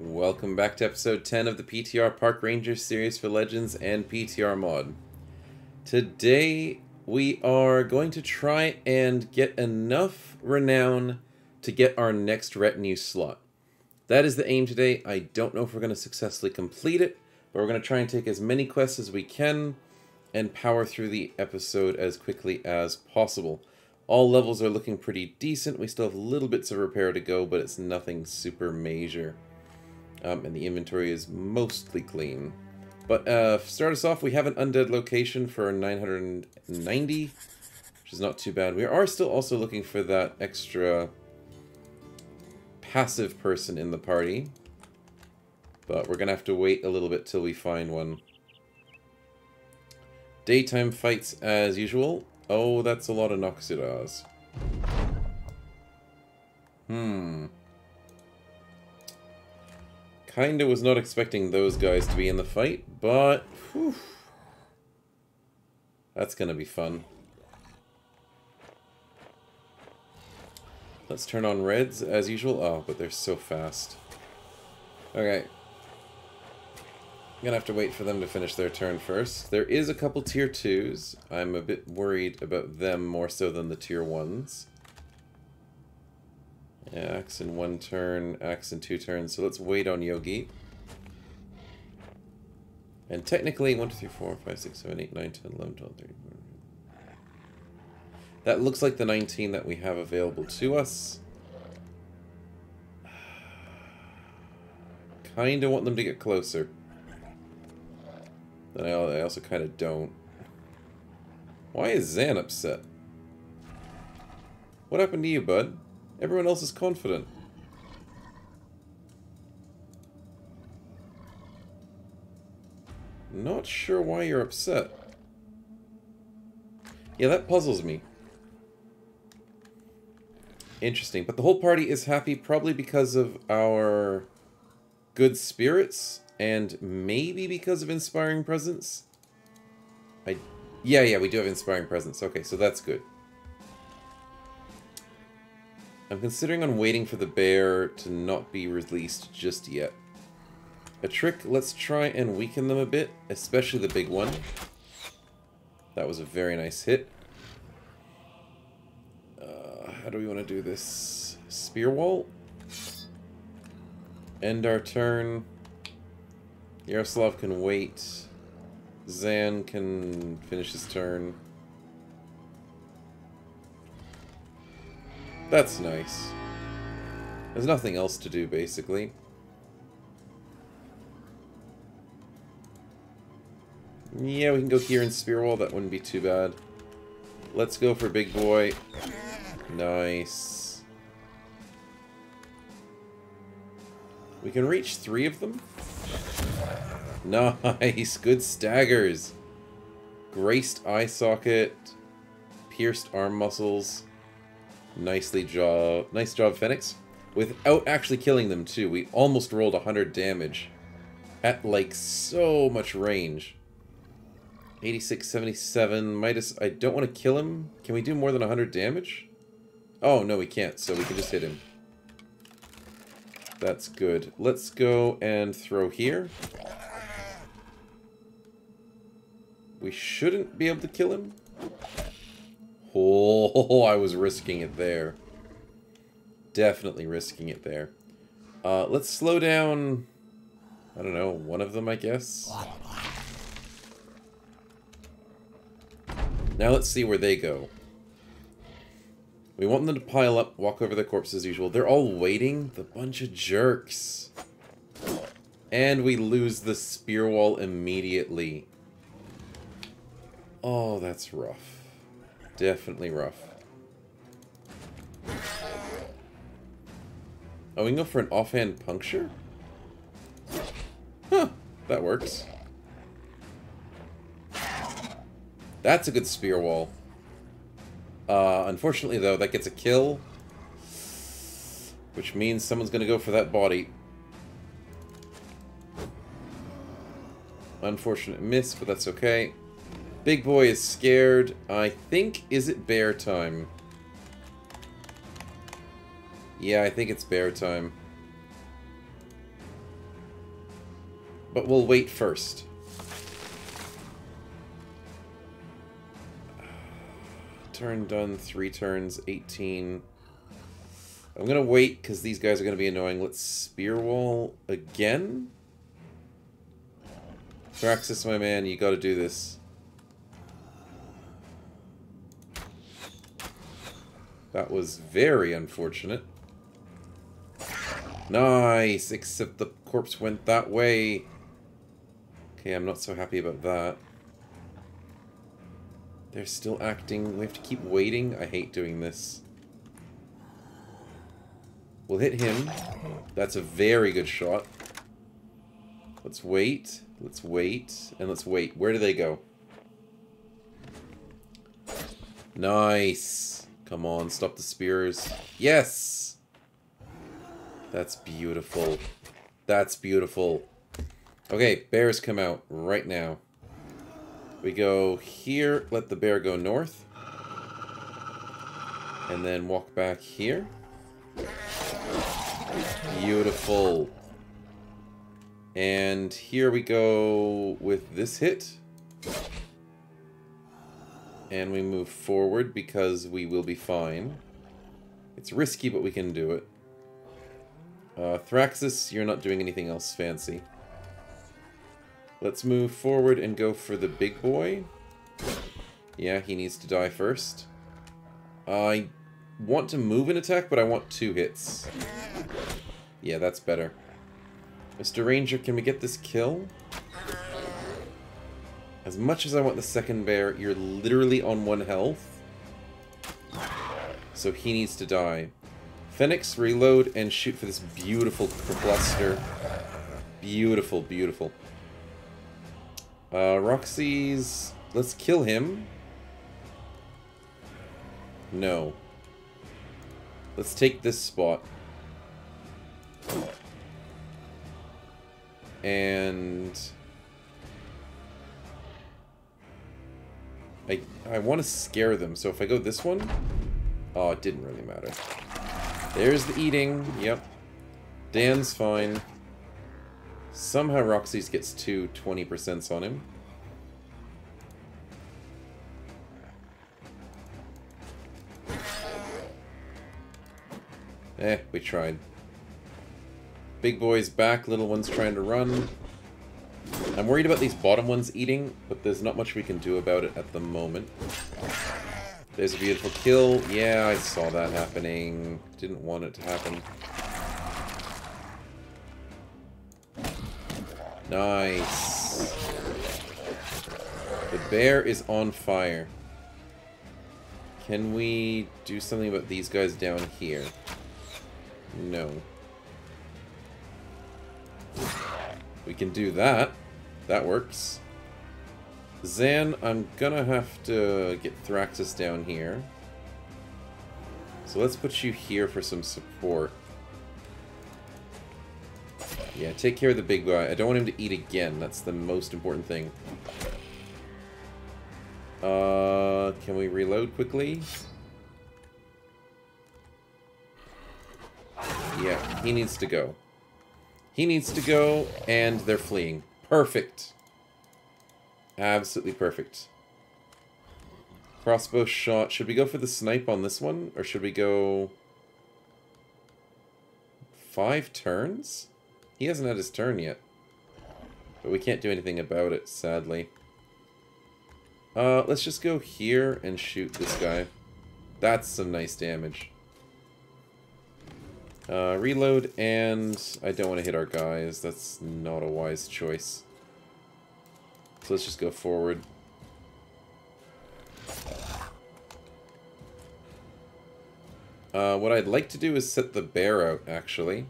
Welcome back to episode 10 of the PTR Park Ranger series for Legends and PTR Mod. Today we are going to try and get enough renown to get our next retinue slot. That is the aim today. I don't know if we're going to successfully complete it, but we're going to try and take as many quests as we can and power through the episode as quickly as possible. All levels are looking pretty decent. We still have little bits of repair to go, but it's nothing super major. Um, and the inventory is mostly clean. But uh, start us off, we have an undead location for 990, which is not too bad. We are still also looking for that extra passive person in the party. But we're going to have to wait a little bit till we find one. Daytime fights as usual. Oh, that's a lot of Noxidas. Hmm. Kinda was not expecting those guys to be in the fight, but... Whew, that's gonna be fun. Let's turn on reds as usual. Oh, but they're so fast. Okay. I'm gonna have to wait for them to finish their turn first. There is a couple tier 2s. I'm a bit worried about them more so than the tier 1s. Yeah, axe in one turn, axe in two turns. So let's wait on Yogi. And technically, 1, 2, 3, 4, 5, 6, 7, 8, 9, 10, 11, 12, 13, 14. That looks like the 19 that we have available to us. Kinda want them to get closer. Then I also kind of don't. Why is Zan upset? What happened to you, bud? Everyone else is confident. Not sure why you're upset. Yeah, that puzzles me. Interesting. But the whole party is happy probably because of our good spirits and maybe because of inspiring presence. I yeah, yeah, we do have inspiring presence. Okay, so that's good. I'm considering on waiting for the bear to not be released just yet. A trick, let's try and weaken them a bit, especially the big one. That was a very nice hit. Uh, how do we want to do this? Spear wall? End our turn. Yaroslav can wait. Zan can finish his turn. That's nice. There's nothing else to do, basically. Yeah, we can go here in Spear Wall. That wouldn't be too bad. Let's go for Big Boy. Nice. We can reach three of them? Nice. Good staggers. Graced eye socket. Pierced arm muscles. Nicely job. Nice job, Fenix. Without actually killing them, too. We almost rolled 100 damage. At, like, so much range. 86, 77. Midas, I don't want to kill him. Can we do more than 100 damage? Oh, no, we can't, so we can just hit him. That's good. Let's go and throw here. We shouldn't be able to kill him. Oh, I was risking it there. Definitely risking it there. Uh, let's slow down, I don't know, one of them, I guess. Now let's see where they go. We want them to pile up, walk over the corpse as usual. They're all waiting. The bunch of jerks. And we lose the spear wall immediately. Oh, that's rough. Definitely rough. Oh, we can go for an offhand puncture? Huh, that works. That's a good spear wall. Uh, unfortunately, though, that gets a kill. Which means someone's going to go for that body. Unfortunate miss, but that's okay. Big boy is scared. I think, is it bear time? Yeah, I think it's bear time. But we'll wait first. Turn done, three turns, 18. I'm to wait because these guys are to be annoying. Let's spear wall again. Thraxus, my man, you got to do this. That was very unfortunate. Nice, except the corpse went that way. Okay, I'm not so happy about that. They're still acting. We have to keep waiting. I hate doing this. We'll hit him. That's a very good shot. Let's wait. Let's wait. And let's wait. Where do they go? Nice. Come on, stop the spears. Yes! That's beautiful. That's beautiful. Okay, bears come out right now. We go here, let the bear go north. And then walk back here. Beautiful. And here we go with this hit. And we move forward because we will be fine. It's risky, but we can do it. Uh, Thraxus, you're not doing anything else fancy. Let's move forward and go for the big boy. Yeah, he needs to die first. I want to move an attack, but I want two hits. Yeah, that's better. Mr. Ranger, can we get this kill? As much as I want the second bear, you're literally on one health. So he needs to die. Fenix, reload and shoot for this beautiful cluster. Beautiful, beautiful. Uh, Roxy's... Let's kill him. No. Let's take this spot. And... I, I want to scare them, so if I go this one... Oh, it didn't really matter. There's the eating, yep. Dan's fine. Somehow Roxy's gets two 20% on him. Eh, we tried. Big boy's back, little one's trying to run. I'm worried about these bottom ones eating, but there's not much we can do about it at the moment. There's a beautiful kill. Yeah, I saw that happening. Didn't want it to happen. Nice. The bear is on fire. Can we do something about these guys down here? No. We can do that. That works. Zan, I'm gonna have to get Thraxus down here. So let's put you here for some support. Yeah, take care of the big guy. I don't want him to eat again. That's the most important thing. Uh, can we reload quickly? Yeah, he needs to go. He needs to go, and they're fleeing. Perfect. Absolutely perfect. Crossbow shot. Should we go for the snipe on this one? Or should we go... Five turns? He hasn't had his turn yet. But we can't do anything about it, sadly. Uh, let's just go here and shoot this guy. That's some nice damage. Uh, reload, and I don't want to hit our guys. That's not a wise choice. So let's just go forward. Uh, what I'd like to do is set the bear out, actually.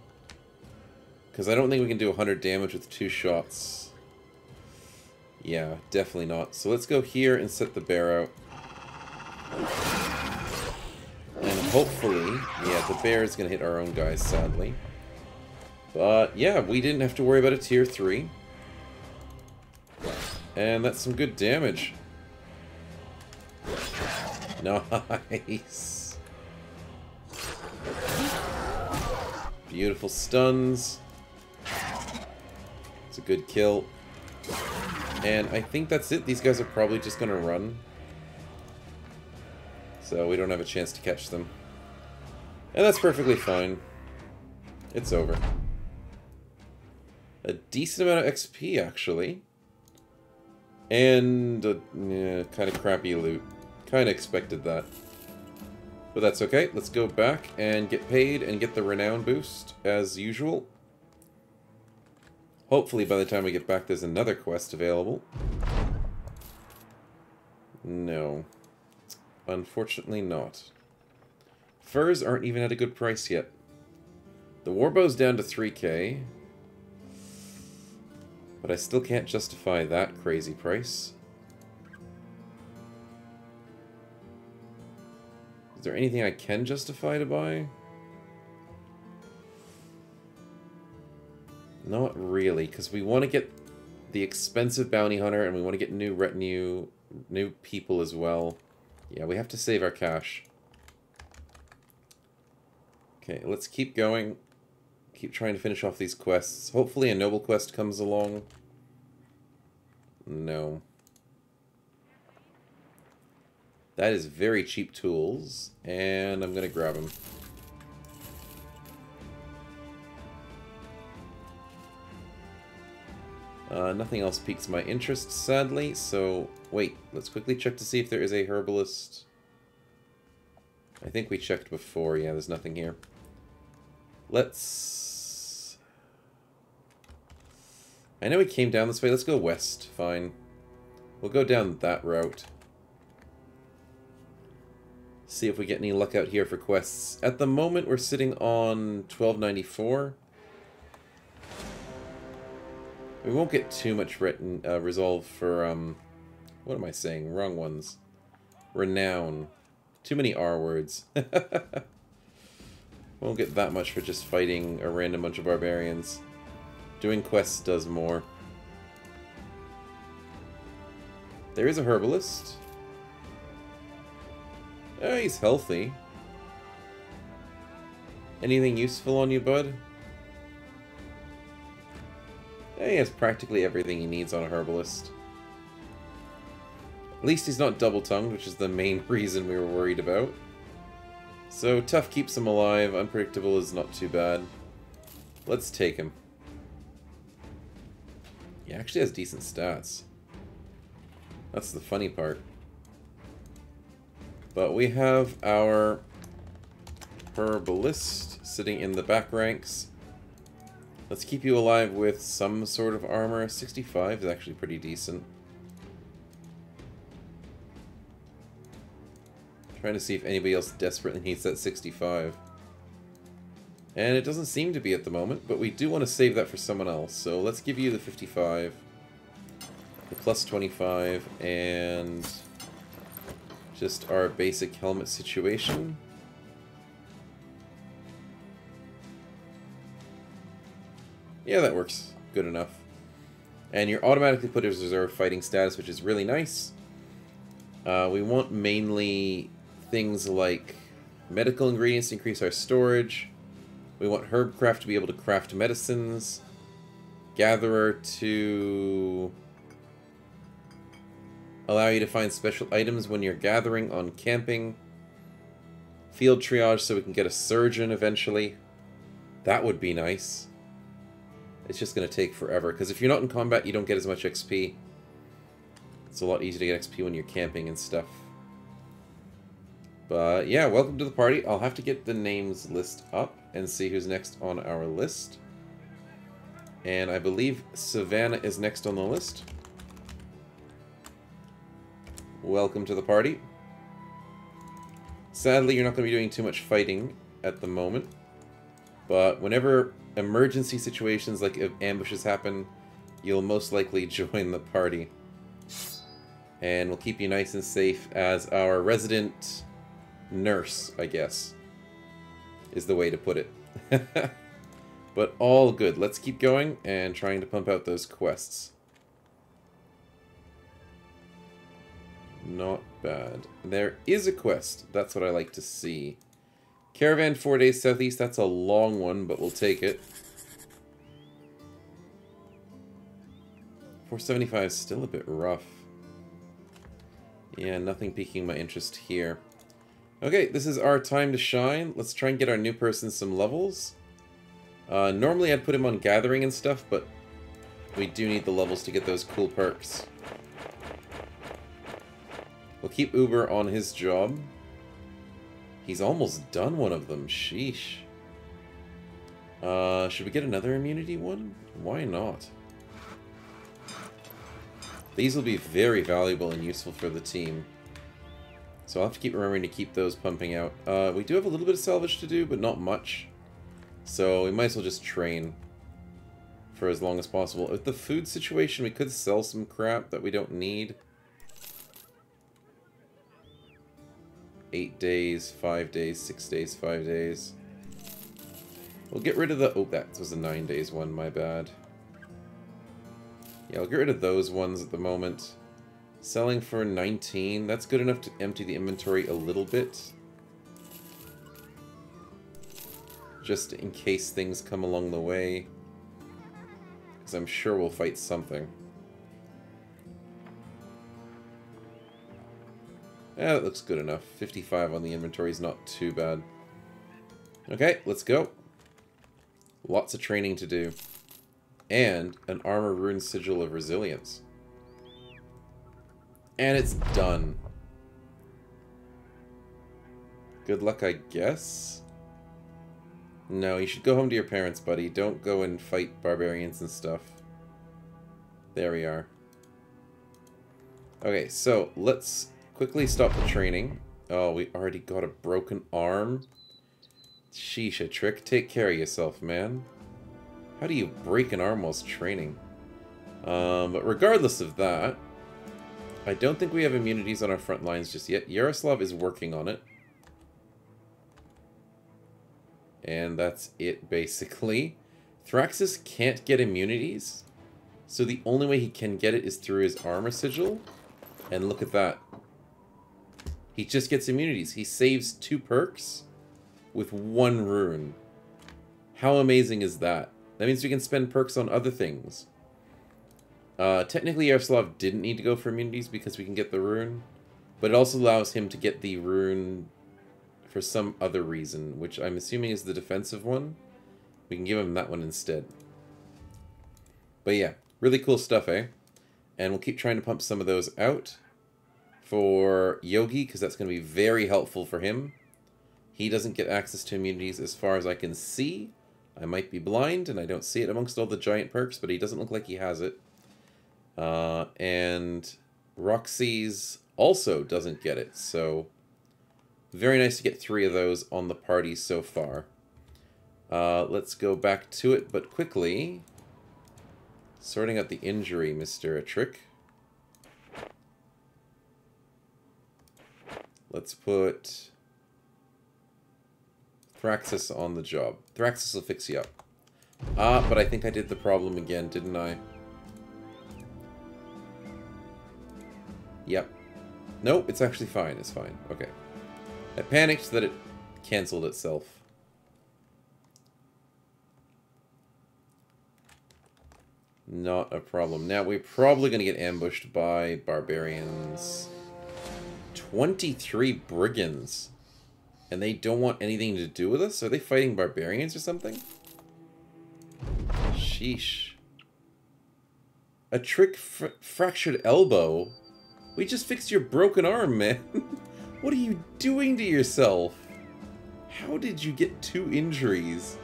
Because I don't think we can do 100 damage with two shots. Yeah, definitely not. So let's go here and set the bear out. Hopefully, yeah, the bear is going to hit our own guys, sadly. But yeah, we didn't have to worry about a tier 3. And that's some good damage. Nice. Beautiful stuns. It's a good kill. And I think that's it. These guys are probably just going to run. So we don't have a chance to catch them. And that's perfectly fine. It's over. A decent amount of XP, actually. And a yeah, kind of crappy loot. Kind of expected that. But that's okay. Let's go back and get paid and get the renown boost, as usual. Hopefully by the time we get back there's another quest available. No. Unfortunately not. Furs aren't even at a good price yet. The warbow's down to 3k. But I still can't justify that crazy price. Is there anything I can justify to buy? Not really, because we want to get the expensive bounty hunter and we want to get new retinue, new people as well. Yeah, we have to save our cash. Okay, let's keep going. Keep trying to finish off these quests. Hopefully a noble quest comes along. No. That is very cheap tools, and I'm going to grab them. Uh, nothing else piques my interest, sadly, so wait, let's quickly check to see if there is a herbalist. I think we checked before, yeah, there's nothing here. Let's... I know we came down this way, let's go west, fine. We'll go down that route. See if we get any luck out here for quests. At the moment, we're sitting on 1294. We won't get too much written uh, resolve for, um, what am I saying? Wrong ones. Renown. Too many R words. won't get that much for just fighting a random bunch of barbarians. Doing quests does more. There is a herbalist. Oh, he's healthy. Anything useful on you, bud? Yeah, he has practically everything he needs on a herbalist. At least he's not double-tongued, which is the main reason we were worried about. So, tough keeps him alive, unpredictable is not too bad. Let's take him. He actually has decent stats. That's the funny part. But we have our herbalist sitting in the back ranks. Let's keep you alive with some sort of armor. 65 is actually pretty decent. Trying to see if anybody else desperately needs that 65. And it doesn't seem to be at the moment, but we do want to save that for someone else. So let's give you the 55, the plus 25, and just our basic helmet situation. Yeah, that works good enough. And you're automatically put as reserve fighting status, which is really nice. Uh, we want mainly things like medical ingredients to increase our storage. We want Herbcraft to be able to craft medicines. Gatherer to allow you to find special items when you're gathering on camping. Field triage so we can get a surgeon eventually. That would be nice. It's just going to take forever, because if you're not in combat, you don't get as much XP. It's a lot easier to get XP when you're camping and stuff. But yeah, welcome to the party. I'll have to get the names list up and see who's next on our list. And I believe Savannah is next on the list. Welcome to the party. Sadly, you're not going to be doing too much fighting at the moment. But whenever emergency situations like ambushes happen, you'll most likely join the party. And we'll keep you nice and safe as our resident nurse, I guess, is the way to put it. but all good. Let's keep going and trying to pump out those quests. Not bad. There is a quest. That's what I like to see. Caravan four days southeast. That's a long one, but we'll take it. 475 is still a bit rough. Yeah, nothing piquing my interest here. Okay, this is our time to shine. Let's try and get our new person some levels. Uh, normally I'd put him on gathering and stuff, but we do need the levels to get those cool perks. We'll keep Uber on his job. He's almost done one of them. Sheesh. Uh, should we get another immunity one? Why not? These will be very valuable and useful for the team. So I'll have to keep remembering to keep those pumping out. Uh, we do have a little bit of salvage to do, but not much. So we might as well just train for as long as possible. With the food situation, we could sell some crap that we don't need. Eight days, five days, six days, five days. We'll get rid of the... Oh, that was a nine days one, my bad. Yeah, I'll get rid of those ones at the moment. Selling for 19. That's good enough to empty the inventory a little bit. Just in case things come along the way. Because I'm sure we'll fight something. Yeah, that looks good enough. 55 on the inventory is not too bad. Okay, let's go. Lots of training to do and an Armor Rune Sigil of Resilience. And it's done. Good luck, I guess? No, you should go home to your parents, buddy. Don't go and fight barbarians and stuff. There we are. Okay, so let's quickly stop the training. Oh, we already got a broken arm. Sheesh, a trick. Take care of yourself, man. How do you break an arm whilst training? Um, but regardless of that, I don't think we have immunities on our front lines just yet. Yaroslav is working on it. And that's it, basically. Thraxus can't get immunities, so the only way he can get it is through his armor sigil. And look at that. He just gets immunities. He saves two perks with one rune. How amazing is that? That means we can spend perks on other things. Uh, technically, Yaroslav didn't need to go for immunities because we can get the rune. But it also allows him to get the rune for some other reason, which I'm assuming is the defensive one. We can give him that one instead. But yeah, really cool stuff, eh? And we'll keep trying to pump some of those out for Yogi, because that's going to be very helpful for him. He doesn't get access to immunities as far as I can see. I might be blind and I don't see it amongst all the giant perks, but he doesn't look like he has it. Uh, and Roxy's also doesn't get it, so very nice to get three of those on the party so far. Uh, let's go back to it, but quickly. Sorting out the injury, Mr. Trick. Let's put Thraxus on the job. Thraxus will fix you up. Ah, but I think I did the problem again, didn't I? Yep. Nope, it's actually fine. It's fine. Okay. I panicked that it cancelled itself. Not a problem. Now, we're probably going to get ambushed by barbarians. 23 brigands. And they don't want anything to do with us? Are they fighting barbarians or something? Sheesh. A trick fr fractured elbow? We just fixed your broken arm, man. what are you doing to yourself? How did you get two injuries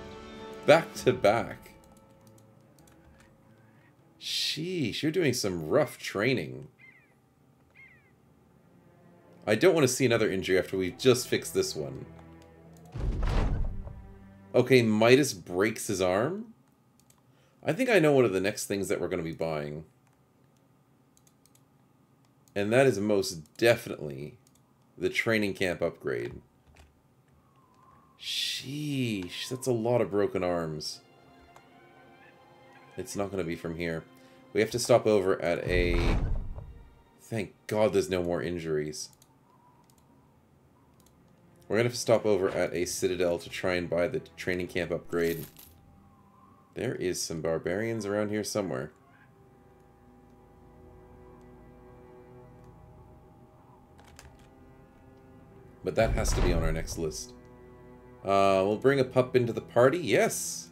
back to back? Sheesh, you're doing some rough training. I don't want to see another injury after we've just fixed this one. Okay, Midas breaks his arm? I think I know one of the next things that we're going to be buying. And that is most definitely the training camp upgrade. Sheesh, that's a lot of broken arms. It's not going to be from here. We have to stop over at a... Thank God there's no more injuries. We're going to stop over at a citadel to try and buy the training camp upgrade. There is some barbarians around here somewhere. But that has to be on our next list. Uh, we'll bring a pup into the party. Yes!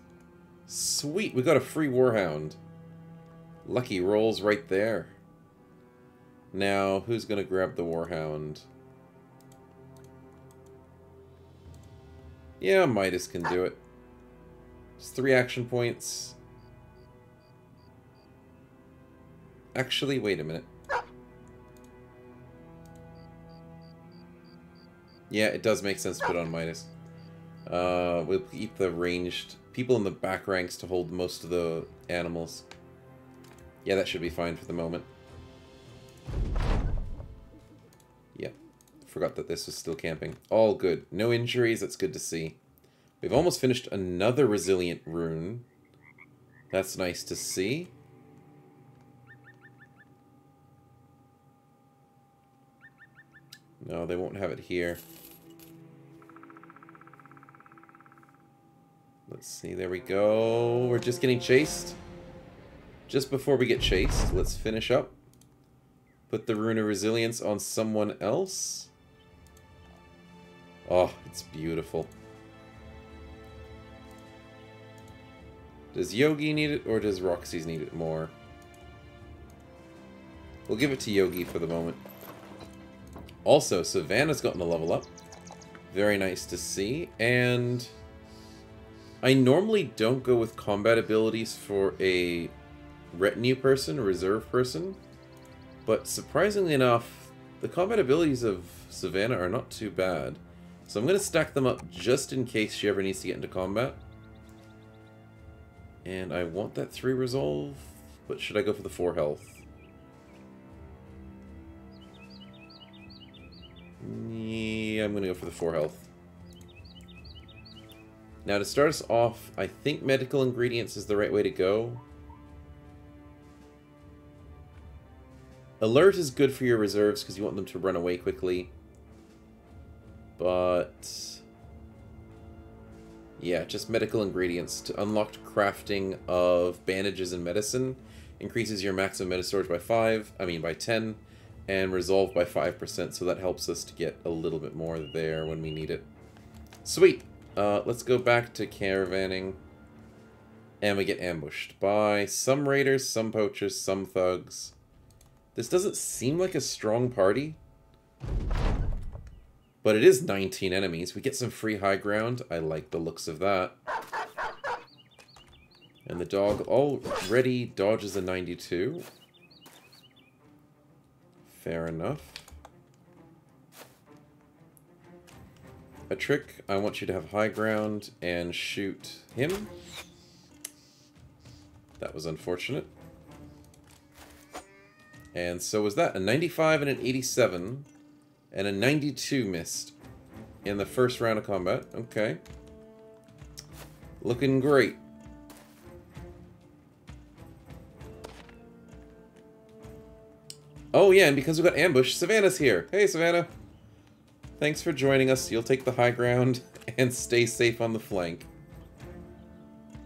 Sweet, we got a free Warhound. Lucky rolls right there. Now, who's going to grab the Warhound? Yeah, Midas can do it. It's three action points. Actually, wait a minute. Yeah, it does make sense to put on Midas. Uh, we'll keep the ranged people in the back ranks to hold most of the animals. Yeah, that should be fine for the moment. Yep. Forgot that this was still camping. All good. No injuries, that's good to see. We've almost finished another resilient rune. That's nice to see. No, they won't have it here. Let's see, there we go. We're just getting chased. Just before we get chased, let's finish up. Put the Rune of Resilience on someone else. Oh, it's beautiful. Does Yogi need it, or does Roxy's need it more? We'll give it to Yogi for the moment. Also, Savannah's gotten a level up. Very nice to see. And I normally don't go with combat abilities for a retinue person, reserve person, but surprisingly enough, the combat abilities of Savannah are not too bad. So I'm going to stack them up just in case she ever needs to get into combat. And I want that 3 resolve, but should I go for the 4 health? I'm going to go for the 4 health. Now to start us off, I think medical ingredients is the right way to go. Alert is good for your reserves because you want them to run away quickly. But... Yeah, just medical ingredients. To unlocked crafting of bandages and medicine increases your maximum meta storage by 5, I mean by 10, and resolve by 5%, so that helps us to get a little bit more there when we need it. Sweet! Uh, let's go back to caravanning. And we get ambushed by some raiders, some poachers, some thugs. This doesn't seem like a strong party. But it is 19 enemies. We get some free high ground. I like the looks of that. And the dog already dodges a 92. Fair enough. a trick. I want you to have high ground and shoot him. That was unfortunate. And so was that. A 95 and an 87. And a 92 missed. In the first round of combat. Okay. Looking great. Oh yeah, and because we got ambushed, Savannah's here. Hey, Savannah. Thanks for joining us. You'll take the high ground and stay safe on the flank.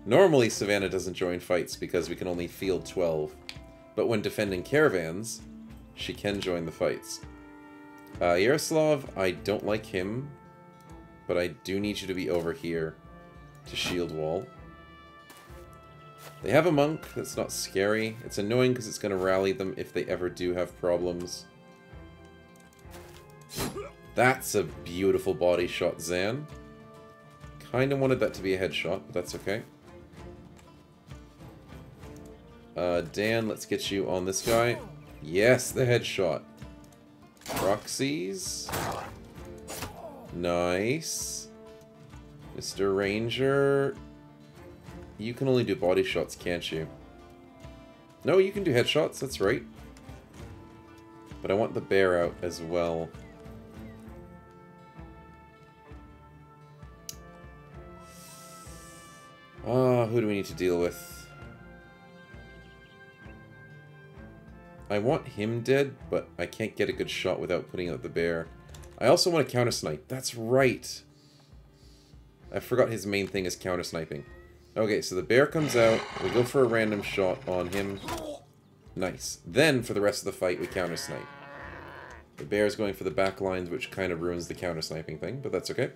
Normally, Savannah doesn't join fights because we can only field 12. But when defending caravans, she can join the fights. Uh, Yaroslav, I don't like him, but I do need you to be over here to shield wall. They have a monk that's not scary. It's annoying because it's going to rally them if they ever do have problems. That's a beautiful body shot, Zan. Kinda wanted that to be a headshot, but that's okay. Uh, Dan, let's get you on this guy. Yes, the headshot. Proxies. Nice. Mr. Ranger. You can only do body shots, can't you? No, you can do headshots, that's right. But I want the bear out as well. Ah, who do we need to deal with? I want him dead, but I can't get a good shot without putting out the bear. I also want to counter snipe. That's right. I forgot his main thing is counter sniping. Okay, so the bear comes out. We go for a random shot on him. Nice. Then, for the rest of the fight, we counter snipe. The bear is going for the back lines, which kind of ruins the counter-sniping thing, but that's okay.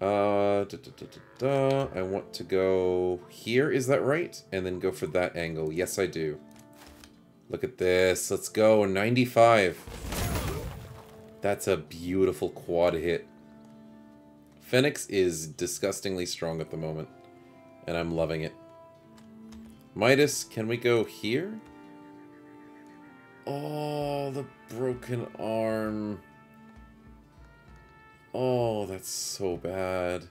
Uh, da, da, da, I want to go here, is that right? And then go for that angle. Yes, I do. Look at this. Let's go. 95. That's a beautiful quad hit. Fenix is disgustingly strong at the moment. And I'm loving it. Midas, can we go here? Oh, the broken arm. Oh, that's so bad.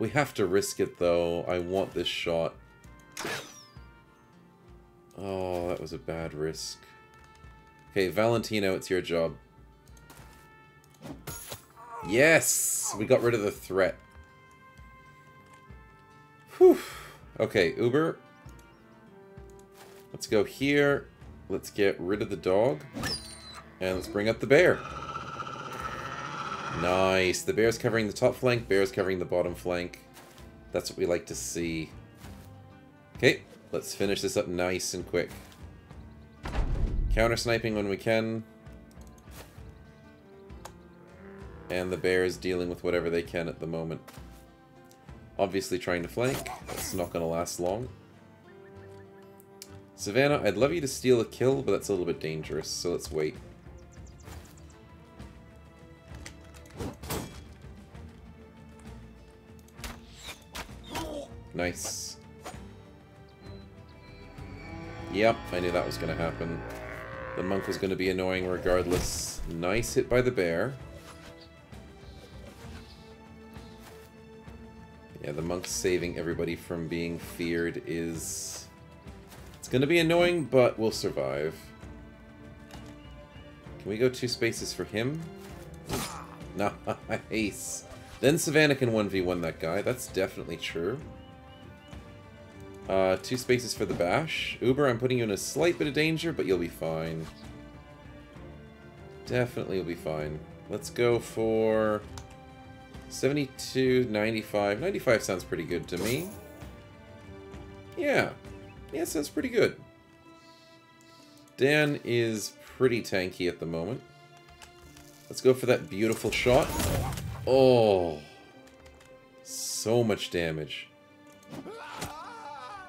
We have to risk it, though. I want this shot. Oh, that was a bad risk. Okay, Valentino, it's your job. Yes! We got rid of the threat. Whew. Okay, Uber. Let's go here. Let's get rid of the dog. And let's bring up the bear. Nice. The bear's covering the top flank, bear's covering the bottom flank. That's what we like to see. Okay, let's finish this up nice and quick. Counter sniping when we can. And the bear is dealing with whatever they can at the moment. Obviously trying to flank. That's not going to last long. Savannah, I'd love you to steal a kill, but that's a little bit dangerous, so let's wait. Nice. Yep, I knew that was going to happen. The monk was going to be annoying regardless. Nice hit by the bear. Yeah, the monk saving everybody from being feared is... It's to be annoying, but we'll survive. Can we go two spaces for him? Nice. Then Savannah can 1v1 that guy. That's definitely true. Uh, two spaces for the bash. Uber, I'm putting you in a slight bit of danger, but you'll be fine. Definitely you'll be fine. Let's go for 72, 95. 95 sounds pretty good to me. Yeah. Yeah, sounds pretty good. Dan is pretty tanky at the moment. Let's go for that beautiful shot. Oh. So much damage.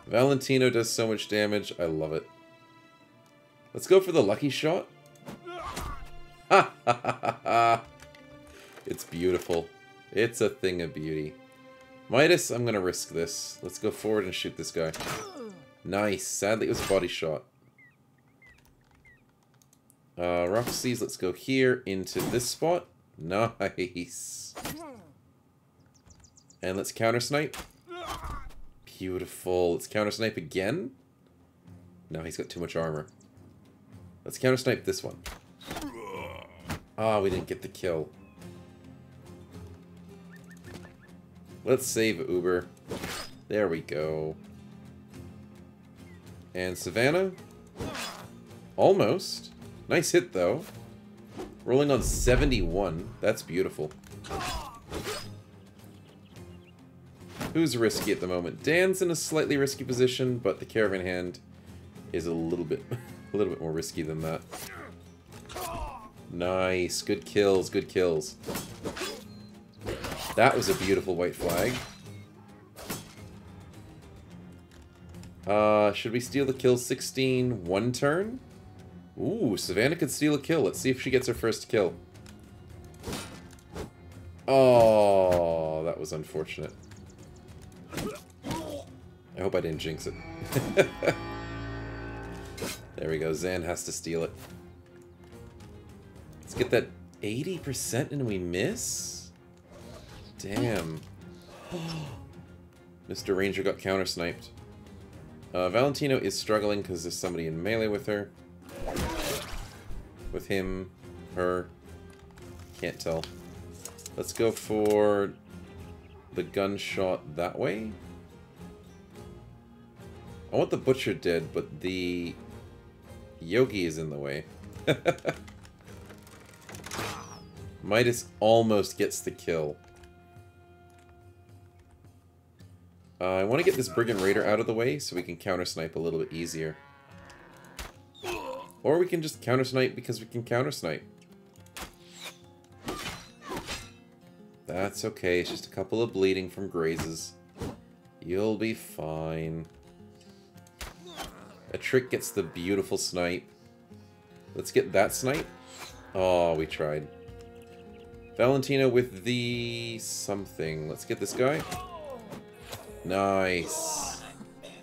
Valentino does so much damage. I love it. Let's go for the lucky shot. Ha ha ha ha It's beautiful. It's a thing of beauty. Midas, I'm going to risk this. Let's go forward and shoot this guy. Nice. Sadly, it was a body shot. Uh, Roxy's, let's go here into this spot. Nice. And let's counter snipe. Beautiful. Let's counter snipe again. No, he's got too much armor. Let's counter snipe this one. Ah, oh, we didn't get the kill. Let's save Uber. There we go. And Savannah? Almost. Nice hit, though. Rolling on 71. That's beautiful. Who's risky at the moment? Dan's in a slightly risky position, but the caravan hand is a little bit a little bit more risky than that. Nice. Good kills, good kills. That was a beautiful white flag. Uh, should we steal the kill 16 one turn? Ooh, Savannah could steal a kill. Let's see if she gets her first kill. Oh, that was unfortunate. I hope I didn't jinx it. there we go. Zan has to steal it. Let's get that 80% and we miss? Damn. Mr. Ranger got counter-sniped. Uh, Valentino is struggling because there's somebody in melee with her. With him, her. Can't tell. Let's go for the gunshot that way. I want the butcher dead, but the yogi is in the way. Midas almost gets the kill. Uh, I want to get this Brigand Raider out of the way so we can counter-snipe a little bit easier. Or we can just counter snipe because we can counter snipe. That's okay, it's just a couple of bleeding from grazes. You'll be fine. A trick gets the beautiful snipe. Let's get that snipe. Oh, we tried. Valentina with the something. Let's get this guy. Nice.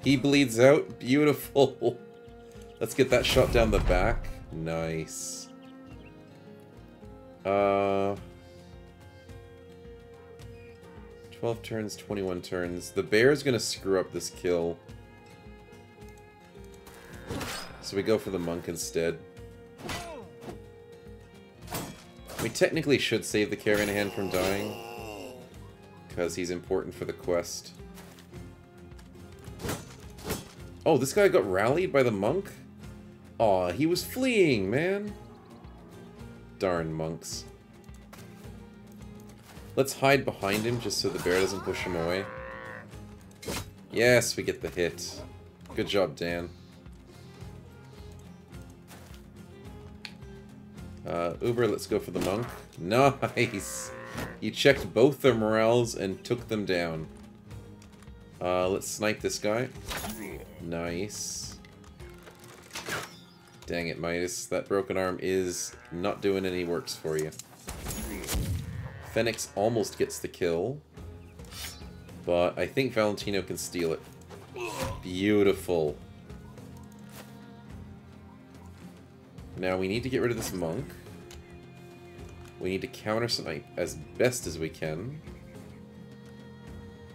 He bleeds out. Beautiful. Let's get that shot down the back. Nice. Uh... 12 turns, 21 turns. The bear's gonna screw up this kill. So we go for the monk instead. We technically should save the Caravan Hand from dying. Because he's important for the quest. Oh, this guy got rallied by the monk? Aw, he was fleeing, man. Darn monks. Let's hide behind him just so the bear doesn't push him away. Yes, we get the hit. Good job, Dan. Uh, Uber, let's go for the monk. Nice! You checked both their morales and took them down. Uh, let's snipe this guy. Nice. Dang it, Midas. That broken arm is not doing any works for you. Fenix almost gets the kill. But I think Valentino can steal it. Beautiful. Now we need to get rid of this monk. We need to counter snipe as best as we can.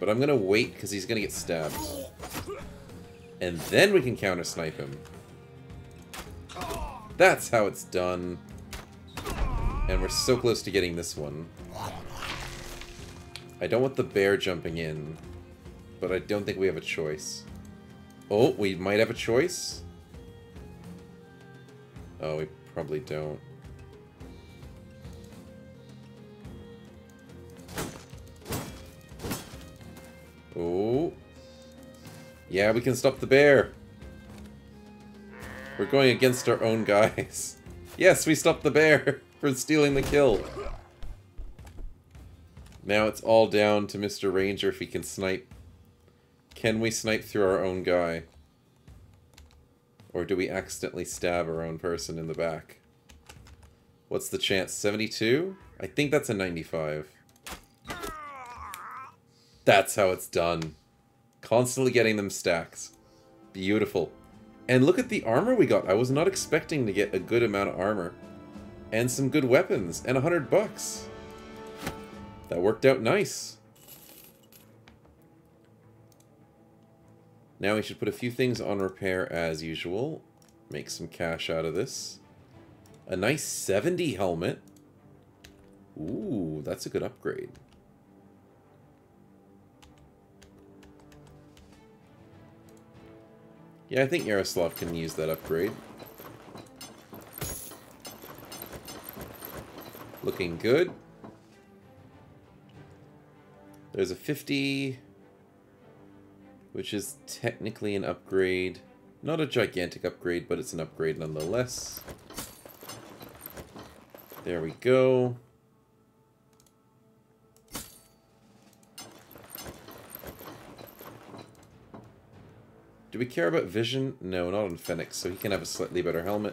But I'm gonna wait because he's gonna get stabbed. And then we can counter snipe him. That's how it's done. And we're so close to getting this one. I don't want the bear jumping in, but I don't think we have a choice. Oh, we might have a choice? Oh, we probably don't. Oh. Yeah, we can stop the bear. We're going against our own guys. Yes, we stopped the bear from stealing the kill. Now it's all down to Mr. Ranger if he can snipe. Can we snipe through our own guy? Or do we accidentally stab our own person in the back? What's the chance? 72? I think that's a 95. That's how it's done. Constantly getting them stacks. Beautiful. And look at the armor we got. I was not expecting to get a good amount of armor. And some good weapons. And a hundred bucks. That worked out nice. Now we should put a few things on repair as usual. Make some cash out of this. A nice 70 helmet. Ooh, that's a good upgrade. Yeah, I think Yaroslav can use that upgrade. Looking good. There's a 50, which is technically an upgrade. Not a gigantic upgrade, but it's an upgrade nonetheless. There we go. Do we care about vision? No, not on Fenix, so he can have a slightly better helmet.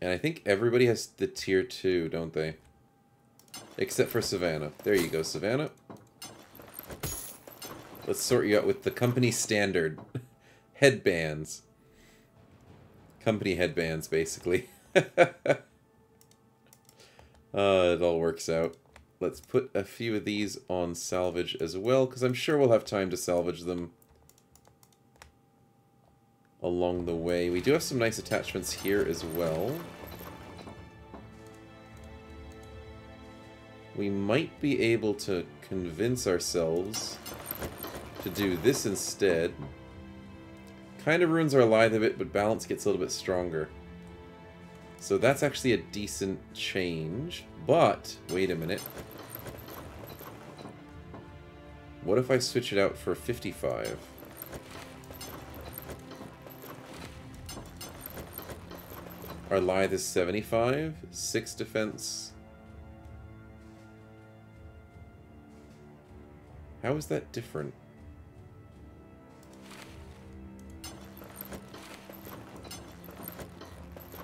And I think everybody has the tier 2, don't they? Except for Savannah. There you go, Savannah. Let's sort you out with the company standard. headbands. Company headbands, basically. uh, it all works out. Let's put a few of these on salvage as well, because I'm sure we'll have time to salvage them along the way. We do have some nice attachments here as well. we might be able to convince ourselves to do this instead. Kind of ruins our lithe a bit, but balance gets a little bit stronger. So that's actually a decent change. But, wait a minute. What if I switch it out for 55? Our lithe is 75, 6 defense. How is that different?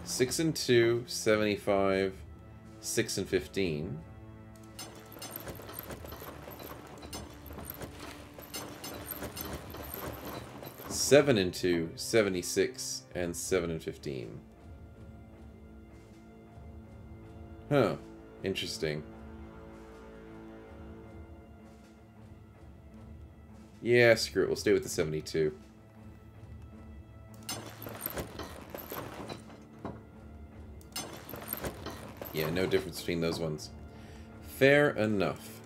Six and two, 75, six and fifteen. Seven and two, 76, and seven and fifteen. Huh. Interesting. Yeah, screw it. We'll stay with the 72. Yeah, no difference between those ones. Fair enough.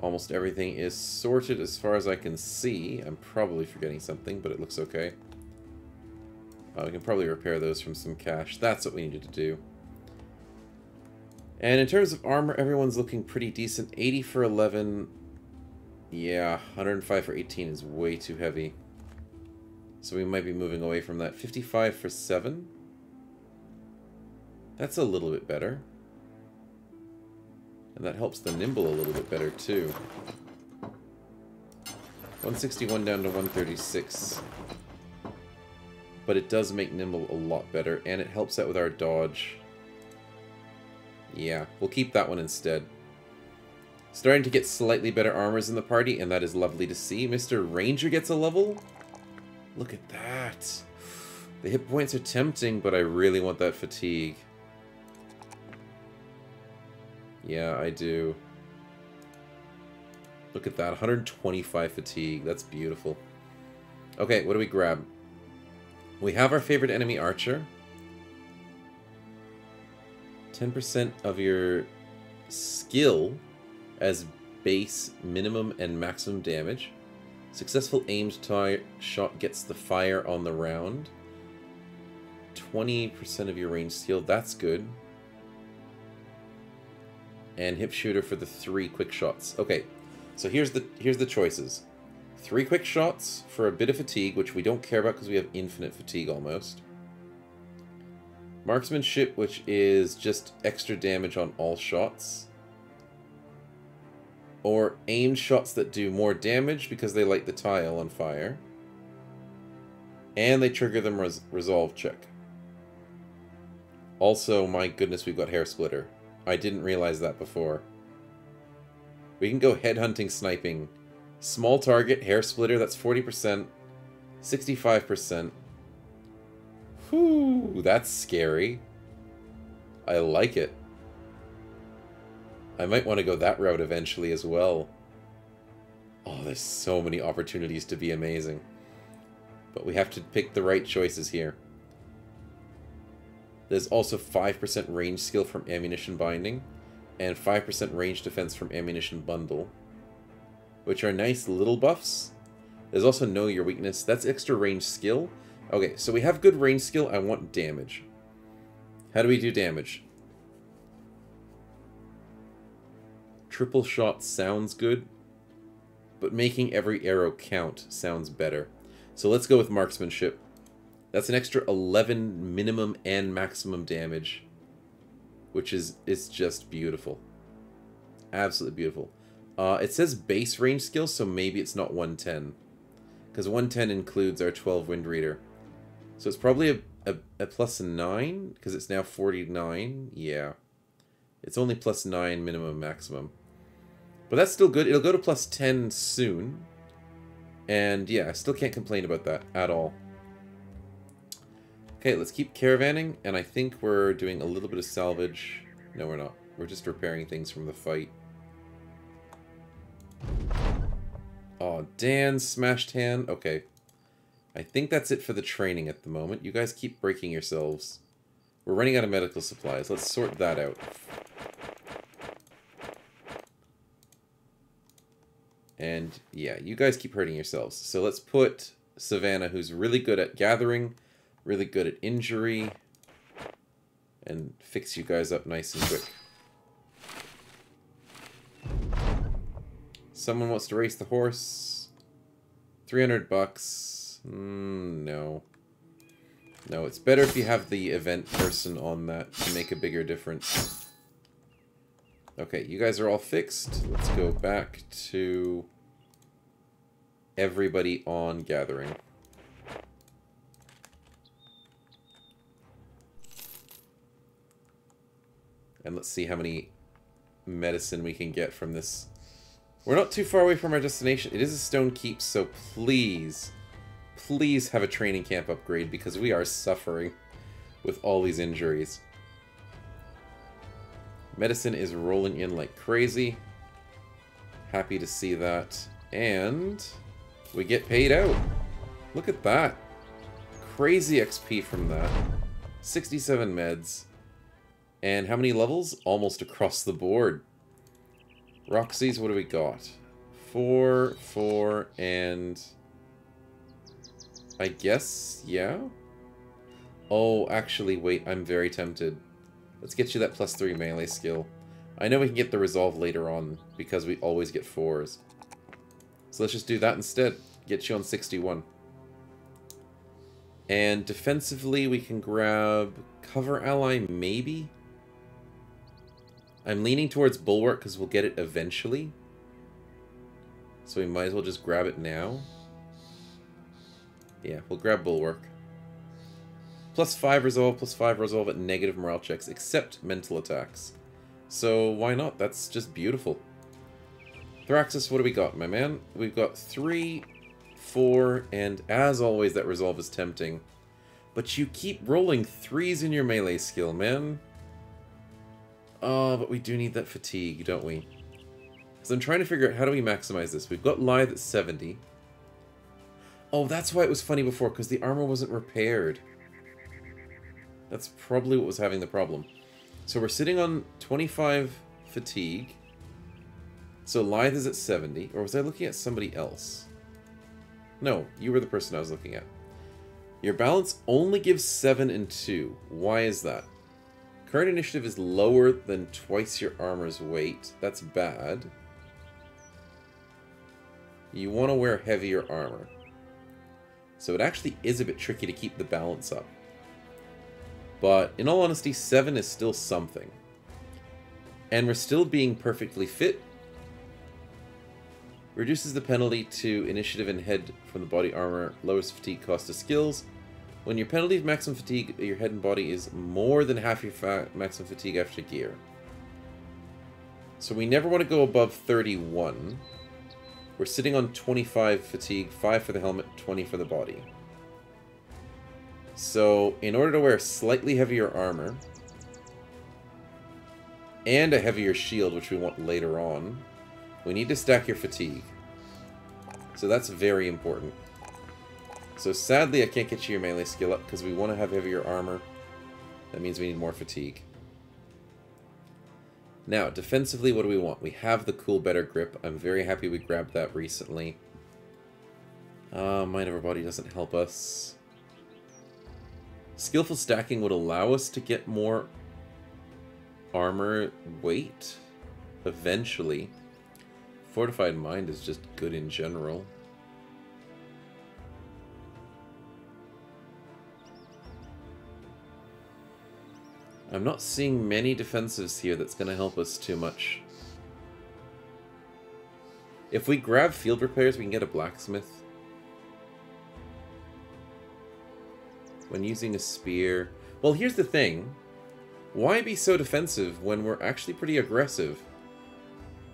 Almost everything is sorted as far as I can see. I'm probably forgetting something, but it looks okay. Uh, we can probably repair those from some cash. That's what we needed to do. And in terms of armor, everyone's looking pretty decent. 80 for 11. Yeah, 105 for 18 is way too heavy. So we might be moving away from that. 55 for 7. That's a little bit better. And that helps the nimble a little bit better too. 161 down to 136. But it does make nimble a lot better, and it helps out with our dodge. Yeah, we'll keep that one instead. Starting to get slightly better armors in the party, and that is lovely to see. Mr. Ranger gets a level? Look at that. The hit points are tempting, but I really want that fatigue. Yeah, I do. Look at that, 125 fatigue. That's beautiful. Okay, what do we grab? We have our favorite enemy archer. 10% of your skill as base minimum and maximum damage. Successful aimed shot gets the fire on the round. 20% of your range skill, that's good. And hip shooter for the three quick shots. Okay, so here's the here's the choices. Three quick shots for a bit of fatigue, which we don't care about because we have infinite fatigue almost. Marksmanship, which is just extra damage on all shots. Or aimed shots that do more damage because they light the tile on fire. And they trigger them res resolve check. Also, my goodness, we've got Hair Splitter. I didn't realize that before. We can go headhunting sniping. Small target, Hair Splitter, that's 40%. 65%. Whew, that's scary. I like it. I might want to go that route eventually as well. Oh, there's so many opportunities to be amazing. But we have to pick the right choices here. There's also 5% range skill from ammunition binding, and 5% range defense from ammunition bundle, which are nice little buffs. There's also know your weakness. That's extra range skill, Okay, so we have good range skill. I want damage. How do we do damage? Triple shot sounds good, but making every arrow count sounds better. So let's go with marksmanship. That's an extra 11 minimum and maximum damage, which is is just beautiful. Absolutely beautiful. Uh, it says base range skill, so maybe it's not 110. Because 110 includes our 12 Wind Reader. So it's probably a, a, a plus 9, because it's now 49. Yeah. It's only plus 9 minimum maximum. But that's still good. It'll go to plus 10 soon. And yeah, I still can't complain about that at all. Okay, let's keep caravanning, and I think we're doing a little bit of salvage. No, we're not. We're just repairing things from the fight. Oh, Dan smashed hand. Okay. I think that's it for the training at the moment. You guys keep breaking yourselves. We're running out of medical supplies. Let's sort that out. And yeah, you guys keep hurting yourselves. So let's put Savannah, who's really good at gathering, really good at injury, and fix you guys up nice and quick. Someone wants to race the horse. 300 bucks. Mm, no. No, it's better if you have the event person on that to make a bigger difference. Okay, you guys are all fixed. Let's go back to everybody on gathering. And let's see how many medicine we can get from this. We're not too far away from our destination. It is a stone keep, so please, please have a training camp upgrade because we are suffering with all these injuries. Medicine is rolling in like crazy. Happy to see that. And we get paid out. Look at that. Crazy XP from that. 67 meds. And how many levels? Almost across the board. Roxy's, what do we got? Four, four, and... I guess, yeah? Oh, actually, wait, I'm very tempted. Let's get you that plus three melee skill. I know we can get the resolve later on, because we always get fours. So let's just do that instead. Get you on 61. And defensively, we can grab cover ally, maybe? I'm leaning towards Bulwark because we'll get it eventually. So we might as well just grab it now. Yeah, we'll grab Bulwark. Plus 5 resolve, plus 5 resolve at negative morale checks, except mental attacks. So why not? That's just beautiful. Thraxus, what do we got, my man? We've got 3, 4, and as always, that resolve is tempting. But you keep rolling 3s in your melee skill, man. Oh, but we do need that fatigue, don't we? Because I'm trying to figure out how do we maximize this. We've got Lithe at 70. Oh, that's why it was funny before, because the armor wasn't repaired. That's probably what was having the problem. So we're sitting on 25 fatigue. So Lithe is at 70. Or was I looking at somebody else? No, you were the person I was looking at. Your balance only gives 7 and 2. Why is that? Current initiative is lower than twice your armor's weight. That's bad. You want to wear heavier armor. So it actually is a bit tricky to keep the balance up. But in all honesty, 7 is still something. And we're still being perfectly fit. Reduces the penalty to initiative and head from the body armor, lowers fatigue cost of skills, when your penalty of maximum fatigue, your head and body is more than half your maximum fatigue after gear. So we never want to go above 31. We're sitting on 25 fatigue, 5 for the helmet, 20 for the body. So, in order to wear slightly heavier armor, and a heavier shield, which we want later on, we need to stack your fatigue. So that's very important. So sadly, I can't get you your melee skill up because we want to have heavier armor. That means we need more fatigue. Now, defensively, what do we want? We have the cool better grip. I'm very happy we grabbed that recently. Uh, Mind Over Body doesn't help us. Skillful stacking would allow us to get more armor weight eventually. Fortified Mind is just good in general. I'm not seeing many defensives here that's going to help us too much. If we grab field repairs, we can get a blacksmith. When using a spear... Well, here's the thing. Why be so defensive when we're actually pretty aggressive?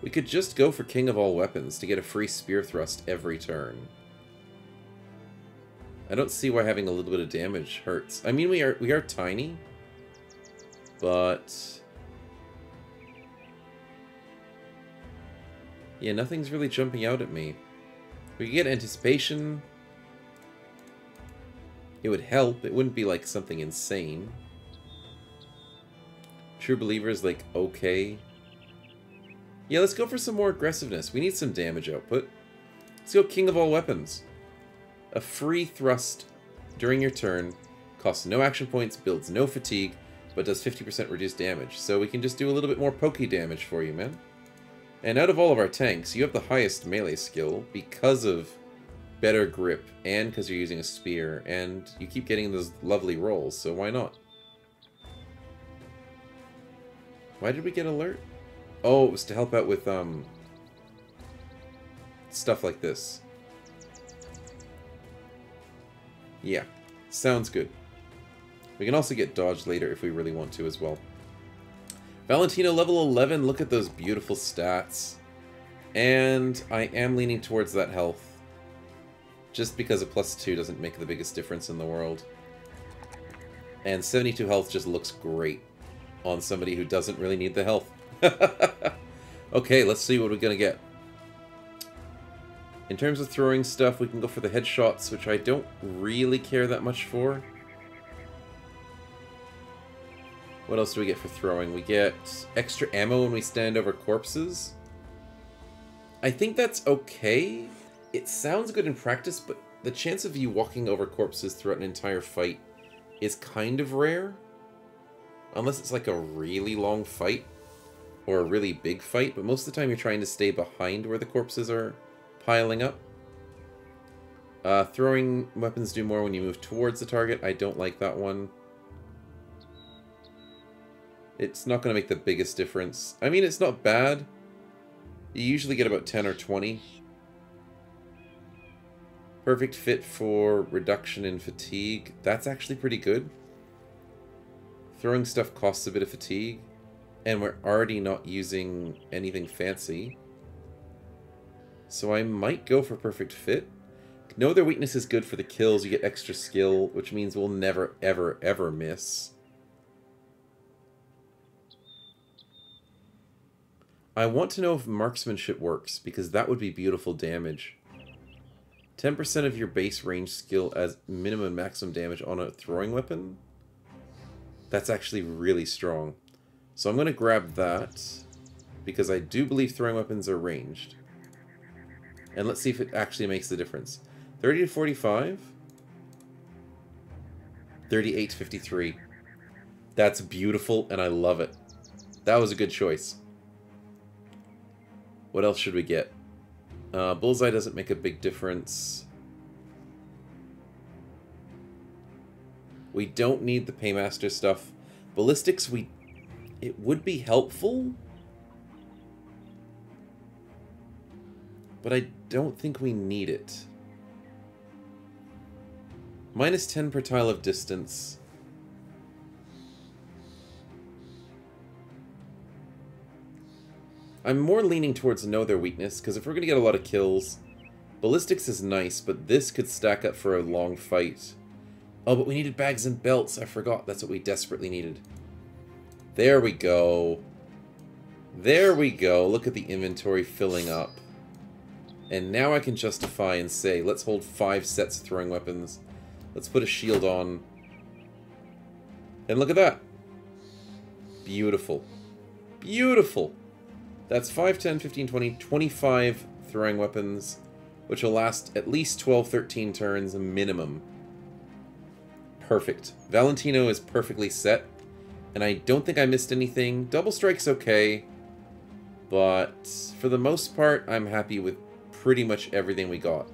We could just go for King of All Weapons to get a free spear thrust every turn. I don't see why having a little bit of damage hurts. I mean, we are we are tiny, but... Yeah, nothing's really jumping out at me. We could get anticipation. It would help. It wouldn't be like something insane. True Believer is like okay. Yeah, let's go for some more aggressiveness. We need some damage output. Let's go King of All Weapons. A free thrust during your turn. Costs no action points, builds no fatigue, but does 50% reduced damage. So we can just do a little bit more pokey damage for you, man. And out of all of our tanks, you have the highest melee skill because of better grip, and because you're using a spear, and you keep getting those lovely rolls, so why not? Why did we get alert? Oh, it was to help out with, um... Stuff like this. Yeah, sounds good. We can also get dodge later if we really want to as well. Valentino level 11, look at those beautiful stats. And I am leaning towards that health. Just because a plus 2 doesn't make the biggest difference in the world. And 72 health just looks great on somebody who doesn't really need the health. okay, let's see what we're going to get. In terms of throwing stuff, we can go for the headshots, which I don't really care that much for. What else do we get for throwing? We get extra ammo when we stand over corpses. I think that's okay. It sounds good in practice, but the chance of you walking over corpses throughout an entire fight is kind of rare. Unless it's like a really long fight or a really big fight, but most of the time you're trying to stay behind where the corpses are piling up. Uh, throwing weapons do more when you move towards the target. I don't like that one. It's not going to make the biggest difference. I mean, it's not bad. You usually get about 10 or 20. Perfect fit for reduction in fatigue. That's actually pretty good. Throwing stuff costs a bit of fatigue. And we're already not using anything fancy. So I might go for perfect fit. Know their weakness is good for the kills. You get extra skill, which means we'll never, ever, ever miss. I want to know if marksmanship works, because that would be beautiful damage. 10% of your base range skill as minimum maximum damage on a throwing weapon? That's actually really strong. So I'm going to grab that, because I do believe throwing weapons are ranged. And let's see if it actually makes the difference. 30 to 45? 38 to 53. That's beautiful, and I love it. That was a good choice. What else should we get? Uh, Bullseye doesn't make a big difference. We don't need the Paymaster stuff. Ballistics, we... It would be helpful. But I don't think we need it. Minus 10 per tile of distance. I'm more leaning towards know their weakness, because if we're going to get a lot of kills, ballistics is nice, but this could stack up for a long fight. Oh, but we needed bags and belts. I forgot. That's what we desperately needed. There we go. There we go. Look at the inventory filling up. And now I can justify and say, let's hold five sets of throwing weapons. Let's put a shield on. And look at that. Beautiful. Beautiful. That's 5, 10, 15, 20, 25 throwing weapons, which will last at least 12, 13 turns minimum. Perfect. Valentino is perfectly set, and I don't think I missed anything. Double Strike's okay, but for the most part, I'm happy with pretty much everything we got.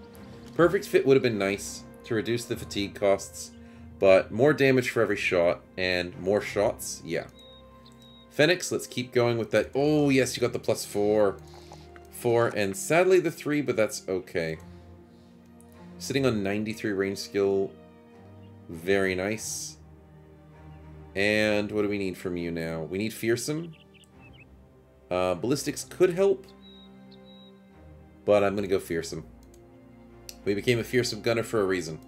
Perfect Fit would have been nice to reduce the fatigue costs, but more damage for every shot, and more shots, yeah. Fenix, let's keep going with that. Oh, yes, you got the plus four. Four, and sadly the three, but that's okay. Sitting on 93 range skill. Very nice. And what do we need from you now? We need Fearsome. Uh, ballistics could help. But I'm going to go Fearsome. We became a Fearsome Gunner for a reason.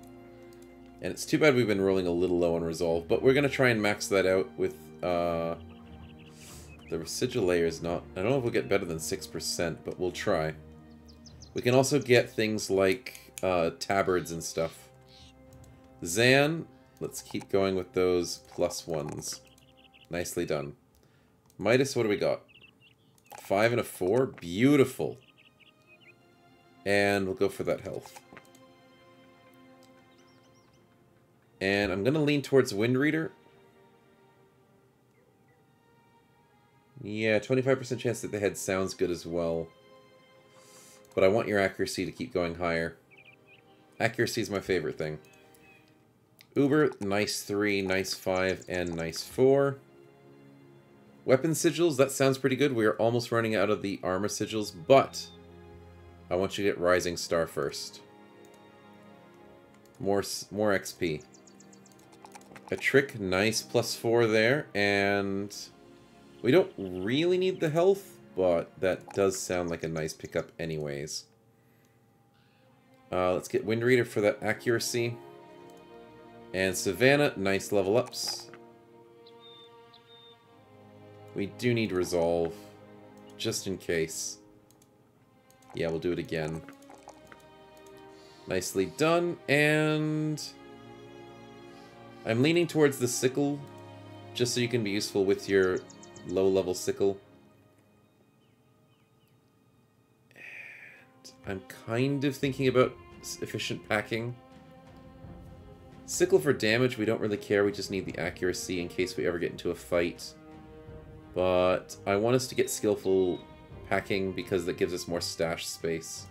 And it's too bad we've been rolling a little low on Resolve. But we're going to try and max that out with... Uh, the residual layer is not... I don't know if we'll get better than 6%, but we'll try. We can also get things like uh, tabards and stuff. Zan, let's keep going with those plus ones. Nicely done. Midas, what do we got? Five and a four? Beautiful. And we'll go for that health. And I'm going to lean towards Wind Reader. Yeah, 25% chance that the head sounds good as well. But I want your accuracy to keep going higher. Accuracy is my favorite thing. Uber, nice 3, nice 5, and nice 4. Weapon sigils, that sounds pretty good. We are almost running out of the armor sigils, but I want you to get Rising Star first. More, more XP. A trick, nice, plus 4 there, and we don't really need the health, but that does sound like a nice pickup anyways. Uh, let's get Wind Reader for that accuracy. And Savannah, nice level ups. We do need Resolve, just in case. Yeah, we'll do it again. Nicely done, and... I'm leaning towards the Sickle, just so you can be useful with your low-level Sickle. And I'm kind of thinking about efficient packing. Sickle for damage, we don't really care. We just need the accuracy in case we ever get into a fight. But I want us to get skillful packing because that gives us more stash space.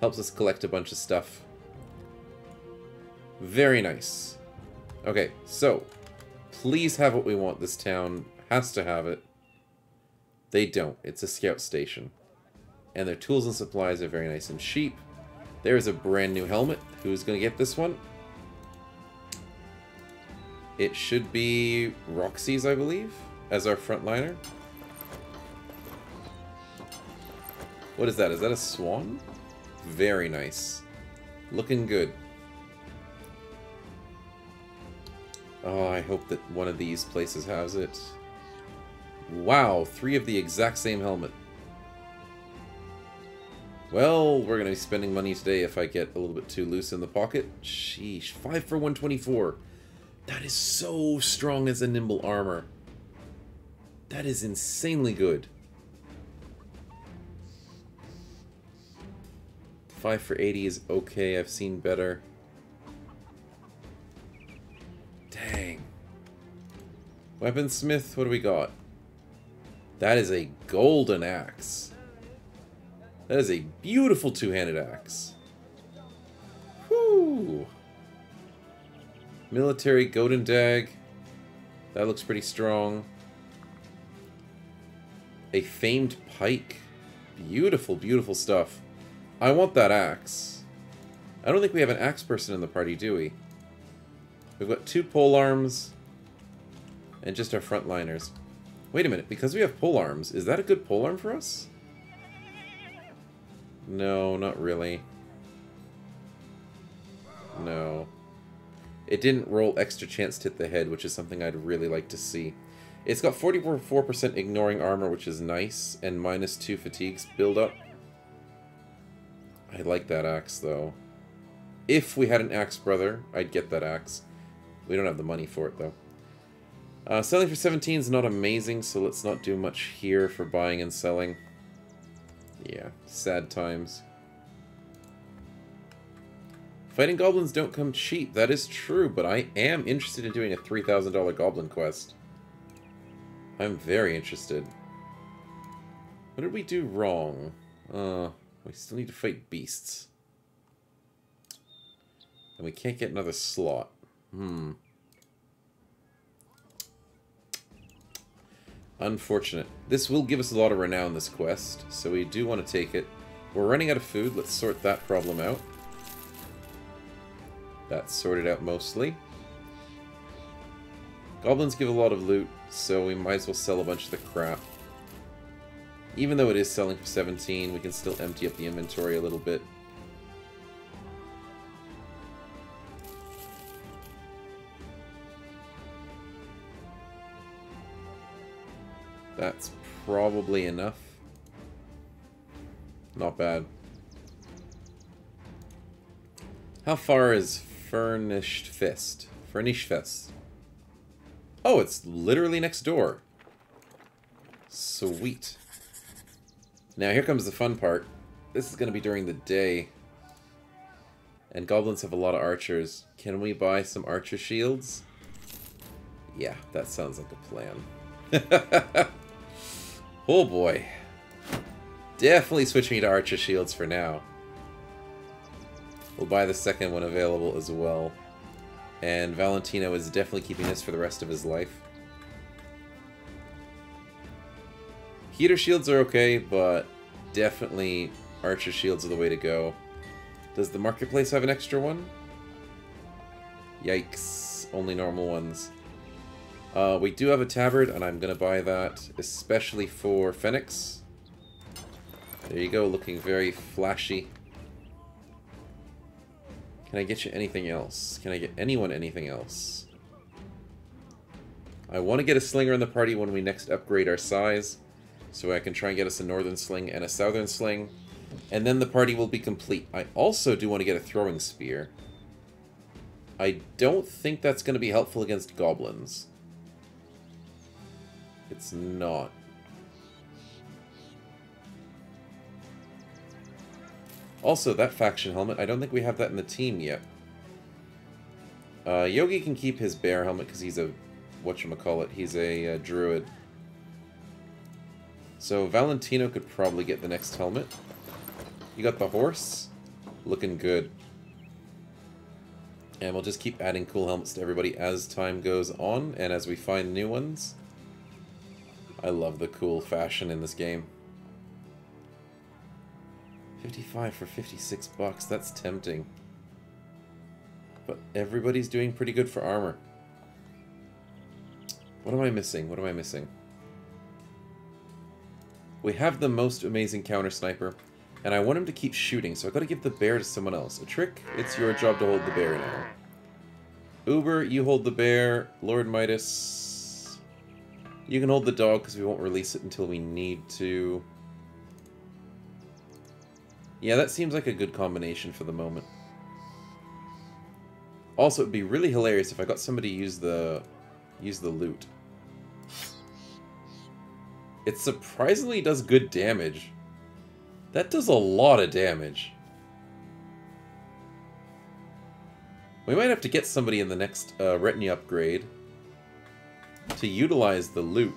Helps us collect a bunch of stuff. Very nice. Okay, so, please have what we want. This town has to have it. They don't. It's a scout station. And their tools and supplies are very nice and cheap. There's a brand new helmet. Who's going to get this one? It should be Roxy's, I believe, as our frontliner. What is that? Is that a swan? Very nice. Looking good. Oh, I hope that one of these places has it. Wow, three of the exact same helmet. Well, we're going to be spending money today if I get a little bit too loose in the pocket. Sheesh, 5 for 124. That is so strong as a nimble armor. That is insanely good. 5 for 80 is okay, I've seen better. Dang. Weaponsmith, what do we got? That is a golden axe. That is a beautiful two-handed axe. Whoo! Military Golden Dag. That looks pretty strong. A famed pike. Beautiful, beautiful stuff. I want that axe. I don't think we have an axe person in the party, do we? We've got two pole arms and just our frontliners. Wait a minute, because we have pole arms, is that a good pole arm for us? No, not really. No. It didn't roll extra chance to hit the head, which is something I'd really like to see. It's got 44% ignoring armor, which is nice, and minus 2 fatigues build up. I like that axe, though. If we had an axe brother, I'd get that axe. We don't have the money for it, though. Uh, selling for 17 is not amazing, so let's not do much here for buying and selling. Yeah, sad times. Fighting goblins don't come cheap, that is true, but I am interested in doing a $3,000 goblin quest. I'm very interested. What did we do wrong? Uh, we still need to fight beasts. And we can't get another slot. Hmm. Unfortunate. This will give us a lot of renown, this quest, so we do want to take it. We're running out of food. Let's sort that problem out. That's sorted out mostly. Goblins give a lot of loot, so we might as well sell a bunch of the crap. Even though it is selling for 17, we can still empty up the inventory a little bit. That's probably enough. Not bad. How far is Furnished Fist? Furnished Fist. Oh, it's literally next door. Sweet. Now here comes the fun part. This is going to be during the day. And goblins have a lot of archers. Can we buy some archer shields? Yeah, that sounds like a plan. oh boy. Definitely switching to archer shields for now. We'll buy the second one available as well. And Valentino is definitely keeping this for the rest of his life. Heater shields are okay, but definitely archer shields are the way to go. Does the marketplace have an extra one? Yikes. Only normal ones. Uh, we do have a tabard, and I'm going to buy that, especially for Fenix. There you go, looking very flashy. Can I get you anything else? Can I get anyone anything else? I want to get a slinger in the party when we next upgrade our size, so I can try and get us a northern sling and a southern sling, and then the party will be complete. I also do want to get a throwing spear. I don't think that's going to be helpful against goblins. It's not. Also, that faction helmet, I don't think we have that in the team yet. Uh, Yogi can keep his bear helmet because he's a, whatchamacallit, he's a uh, druid. So Valentino could probably get the next helmet. You got the horse, looking good. And we'll just keep adding cool helmets to everybody as time goes on and as we find new ones. I love the cool fashion in this game. 55 for 56 bucks, that's tempting. But everybody's doing pretty good for armor. What am I missing? What am I missing? We have the most amazing counter sniper, and I want him to keep shooting, so i got to give the bear to someone else. A trick, it's your job to hold the bear now. Uber, you hold the bear. Lord Midas, you can hold the dog because we won't release it until we need to. Yeah, that seems like a good combination for the moment. Also, it'd be really hilarious if I got somebody use the use the loot. It surprisingly does good damage. That does a lot of damage. We might have to get somebody in the next uh, retinue upgrade to utilize the loot.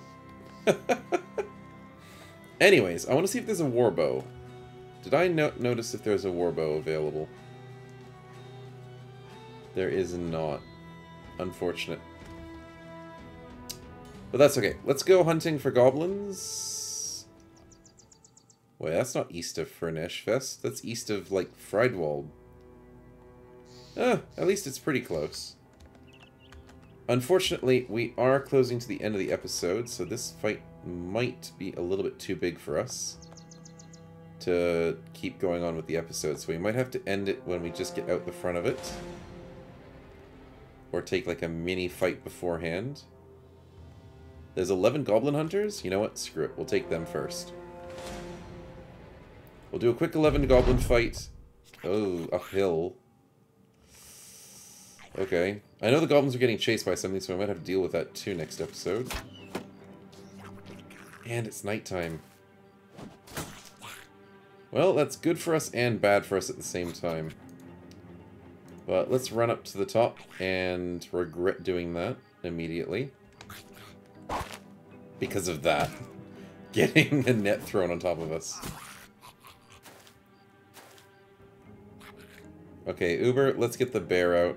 Anyways, I want to see if there's a warbow. Did I no notice if there's a warbow available? There is not. Unfortunate. But that's okay. Let's go hunting for goblins. Wait, that's not east of Furnesh Fest. That's east of, like, Friedwald. Ah, at least it's pretty close. Unfortunately, we are closing to the end of the episode, so this fight might be a little bit too big for us to keep going on with the episode, so we might have to end it when we just get out the front of it. Or take like a mini fight beforehand. There's 11 Goblin Hunters? You know what? Screw it. We'll take them first. We'll do a quick 11 Goblin fight. Oh, uphill. Okay. I know the Goblins are getting chased by something, so I might have to deal with that too next episode. And it's nighttime. Well, that's good for us and bad for us at the same time. But let's run up to the top and regret doing that immediately because of that. Getting a net thrown on top of us. Okay, Uber, let's get the bear out.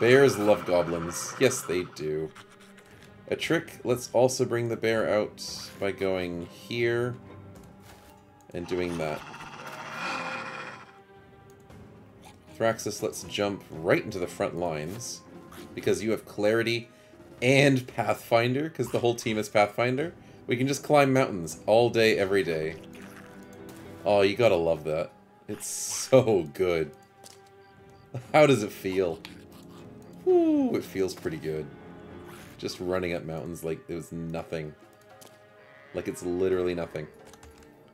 Bears love goblins. Yes, they do. A trick, let's also bring the bear out by going here and doing that. Thraxus, let's jump right into the front lines because you have clarity and Pathfinder, because the whole team is Pathfinder, we can just climb mountains all day, every day. Oh, you gotta love that. It's so good. How does it feel? Ooh, it feels pretty good. Just running up mountains like it was nothing. Like it's literally nothing.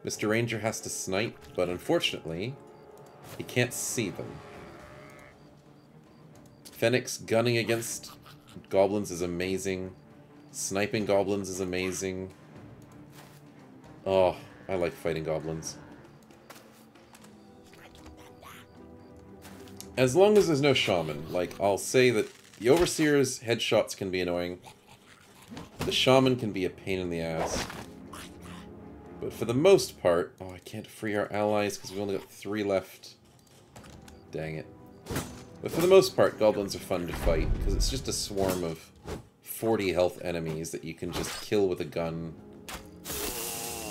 Mr. Ranger has to snipe, but unfortunately, he can't see them. Fenix gunning against Goblins is amazing. Sniping goblins is amazing. Oh, I like fighting goblins. As long as there's no shaman. Like, I'll say that the Overseer's headshots can be annoying. The shaman can be a pain in the ass. But for the most part... Oh, I can't free our allies because we only got three left. Dang it. But for the most part, goblins are fun to fight, because it's just a swarm of 40 health enemies that you can just kill with a gun.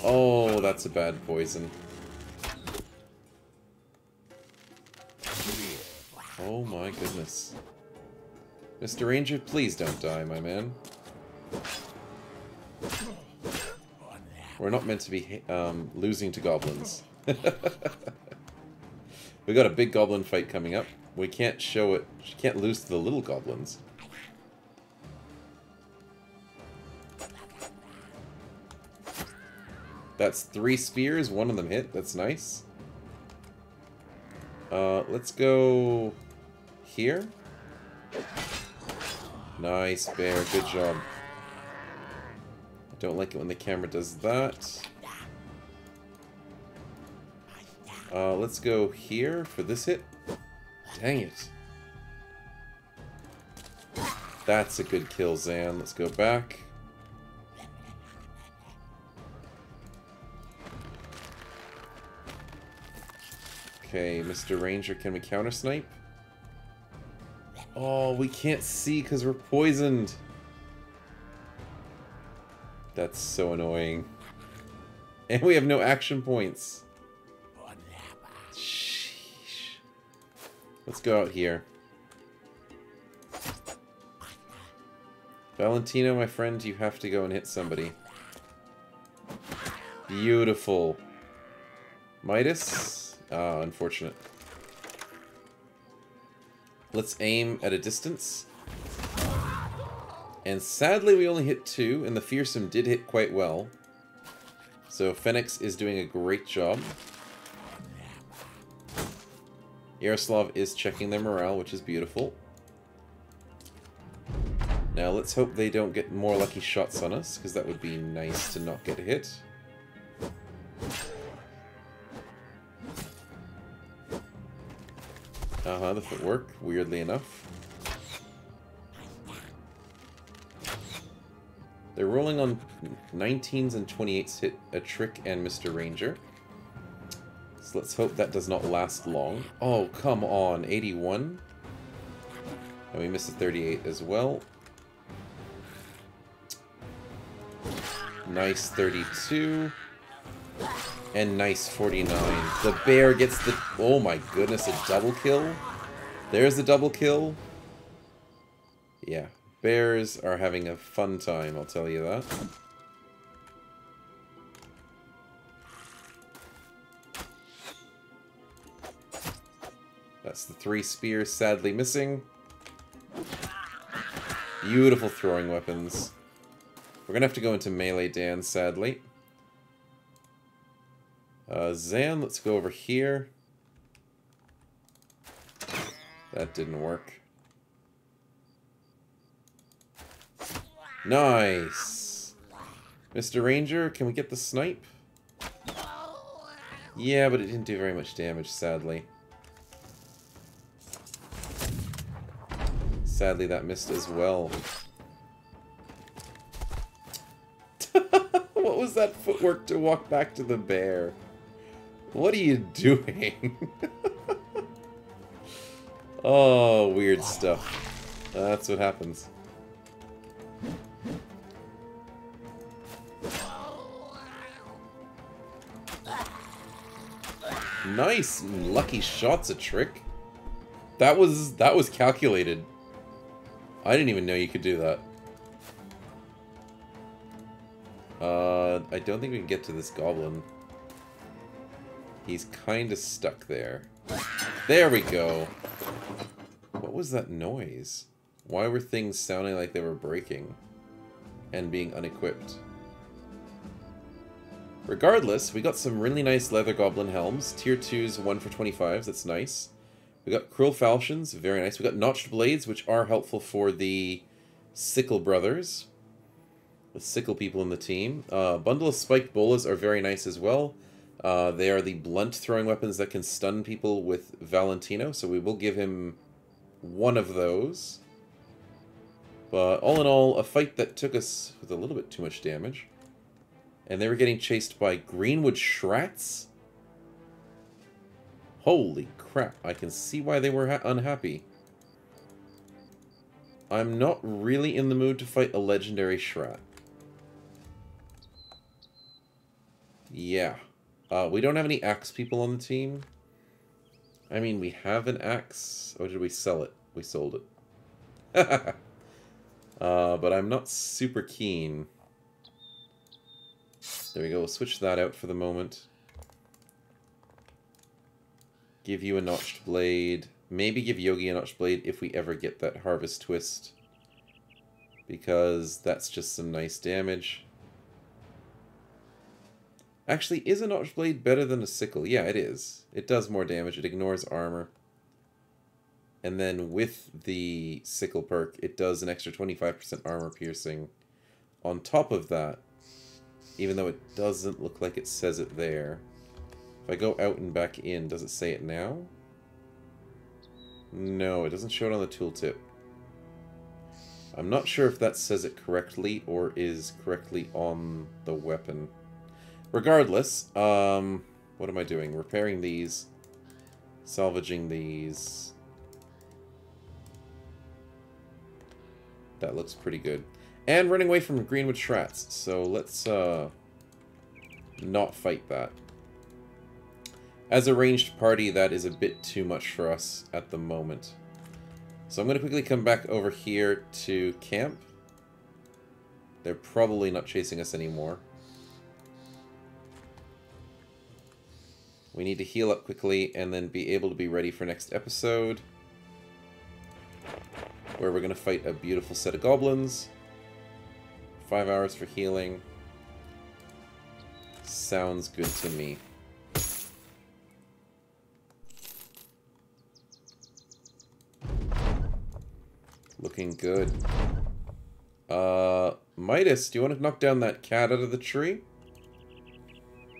Oh, that's a bad poison. Oh my goodness. Mr. Ranger, please don't die, my man. We're not meant to be um, losing to goblins. we got a big goblin fight coming up. We can't show it. Can't lose to the little goblins. That's three spears. One of them hit. That's nice. Uh, let's go here. Nice, bear. Good job. I don't like it when the camera does that. Uh, let's go here for this hit. Dang it. That's a good kill, Zan. Let's go back. Okay, Mr. Ranger, can we counter snipe? Oh, we can't see because we're poisoned. That's so annoying. And we have no action points. Sheesh. Let's go out here. Valentino, my friend, you have to go and hit somebody. Beautiful. Midas? Ah, unfortunate. Let's aim at a distance. And sadly, we only hit two, and the Fearsome did hit quite well. So Fenix is doing a great job. Yaroslav is checking their morale, which is beautiful. Now let's hope they don't get more lucky shots on us, because that would be nice to not get hit. Uh-huh, the footwork, weirdly enough. They're rolling on 19s and 28s hit a trick and Mr. Ranger. So let's hope that does not last long. Oh, come on, 81. And we miss a 38 as well. Nice 32. And nice 49. The bear gets the... Oh my goodness, a double kill? There's the double kill. Yeah, bears are having a fun time, I'll tell you that. That's the three spears sadly missing. Beautiful throwing weapons. We're to have to go into melee dance, sadly. Uh, Zan, let's go over here. That didn't work. Nice! Mr. Ranger, can we get the snipe? Yeah, but it didn't do very much damage, sadly. Sadly, that missed as well. what was that footwork to walk back to the bear? What are you doing? oh, weird stuff. That's what happens. Nice, lucky shots a trick. That was that was calculated. I didn't even know you could do that. Uh, I don't think we can get to this goblin. He's kind of stuck there. There we go. What was that noise? Why were things sounding like they were breaking? And being unequipped? Regardless, we got some really nice leather goblin helms. Tier 2's 1 for 25s, that's nice. We got cruel falchions, very nice. We got notched blades, which are helpful for the sickle brothers. The sickle people in the team. Uh, bundle of spiked bolas are very nice as well. Uh, they are the blunt throwing weapons that can stun people with Valentino, so we will give him one of those. But all in all, a fight that took us with a little bit too much damage. And they were getting chased by Greenwood Schrats? Holy crap, I can see why they were unhappy. I'm not really in the mood to fight a legendary Schrat. Yeah. Uh, we don't have any axe people on the team. I mean, we have an axe. Or did we sell it? We sold it. uh, but I'm not super keen. There we go. We'll switch that out for the moment. Give you a notched blade. Maybe give Yogi a notched blade if we ever get that harvest twist. Because that's just some nice damage. Actually, is an notched blade better than a sickle? Yeah, it is. It does more damage. It ignores armor. And then with the sickle perk, it does an extra 25% armor piercing. On top of that, even though it doesn't look like it says it there, if I go out and back in, does it say it now? No, it doesn't show it on the tooltip. I'm not sure if that says it correctly or is correctly on the weapon. Regardless, um, what am I doing? Repairing these, salvaging these. That looks pretty good. And running away from Greenwood Schrats, so let's uh, not fight that. As a ranged party, that is a bit too much for us at the moment. So I'm going to quickly come back over here to camp. They're probably not chasing us anymore. We need to heal up quickly and then be able to be ready for next episode. Where we're going to fight a beautiful set of goblins. Five hours for healing. Sounds good to me. Looking good. Uh, Midas, do you want to knock down that cat out of the tree?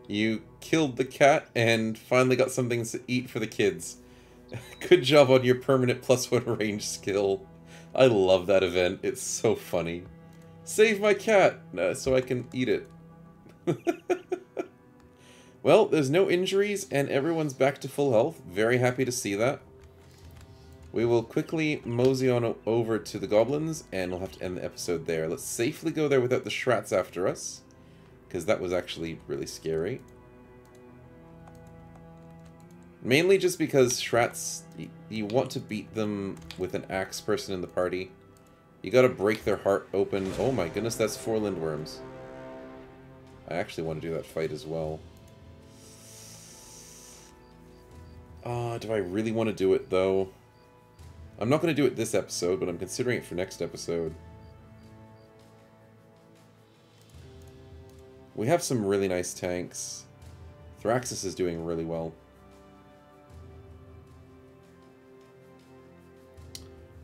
You killed the cat and finally got something to eat for the kids. Good job on your permanent plus one range skill. I love that event. It's so funny. Save my cat uh, so I can eat it. well, there's no injuries and everyone's back to full health. Very happy to see that. We will quickly mosey on over to the goblins, and we'll have to end the episode there. Let's safely go there without the schrats after us, because that was actually really scary. Mainly just because schrats, you want to beat them with an axe person in the party. You gotta break their heart open. Oh my goodness, that's four lindworms. I actually want to do that fight as well. Uh, do I really want to do it, though? I'm not going to do it this episode, but I'm considering it for next episode. We have some really nice tanks. Thraxus is doing really well.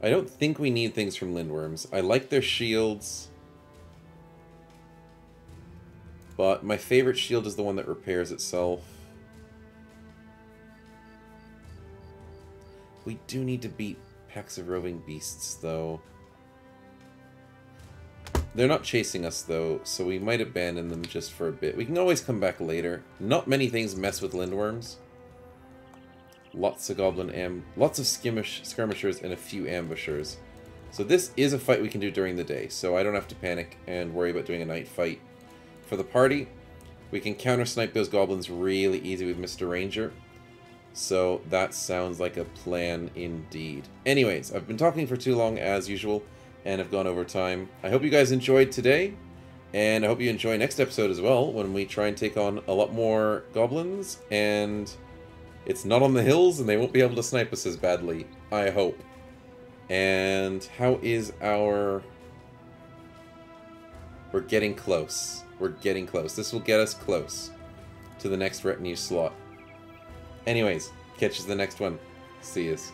I don't think we need things from Lindworms. I like their shields. But my favorite shield is the one that repairs itself. We do need to beat Packs of roving beasts, though. They're not chasing us, though, so we might abandon them just for a bit. We can always come back later. Not many things mess with lindworms. Lots of goblin am, lots of skirmish skirmishers and a few ambushers. So this is a fight we can do during the day, so I don't have to panic and worry about doing a night fight. For the party, we can counter snipe those goblins really easy with Mr. Ranger. So that sounds like a plan indeed. Anyways, I've been talking for too long as usual, and have gone over time. I hope you guys enjoyed today, and I hope you enjoy next episode as well, when we try and take on a lot more goblins, and it's not on the hills, and they won't be able to snipe us as badly, I hope. And how is our... We're getting close. We're getting close. This will get us close to the next retinue slot. Anyways, catch you the next one. See yous.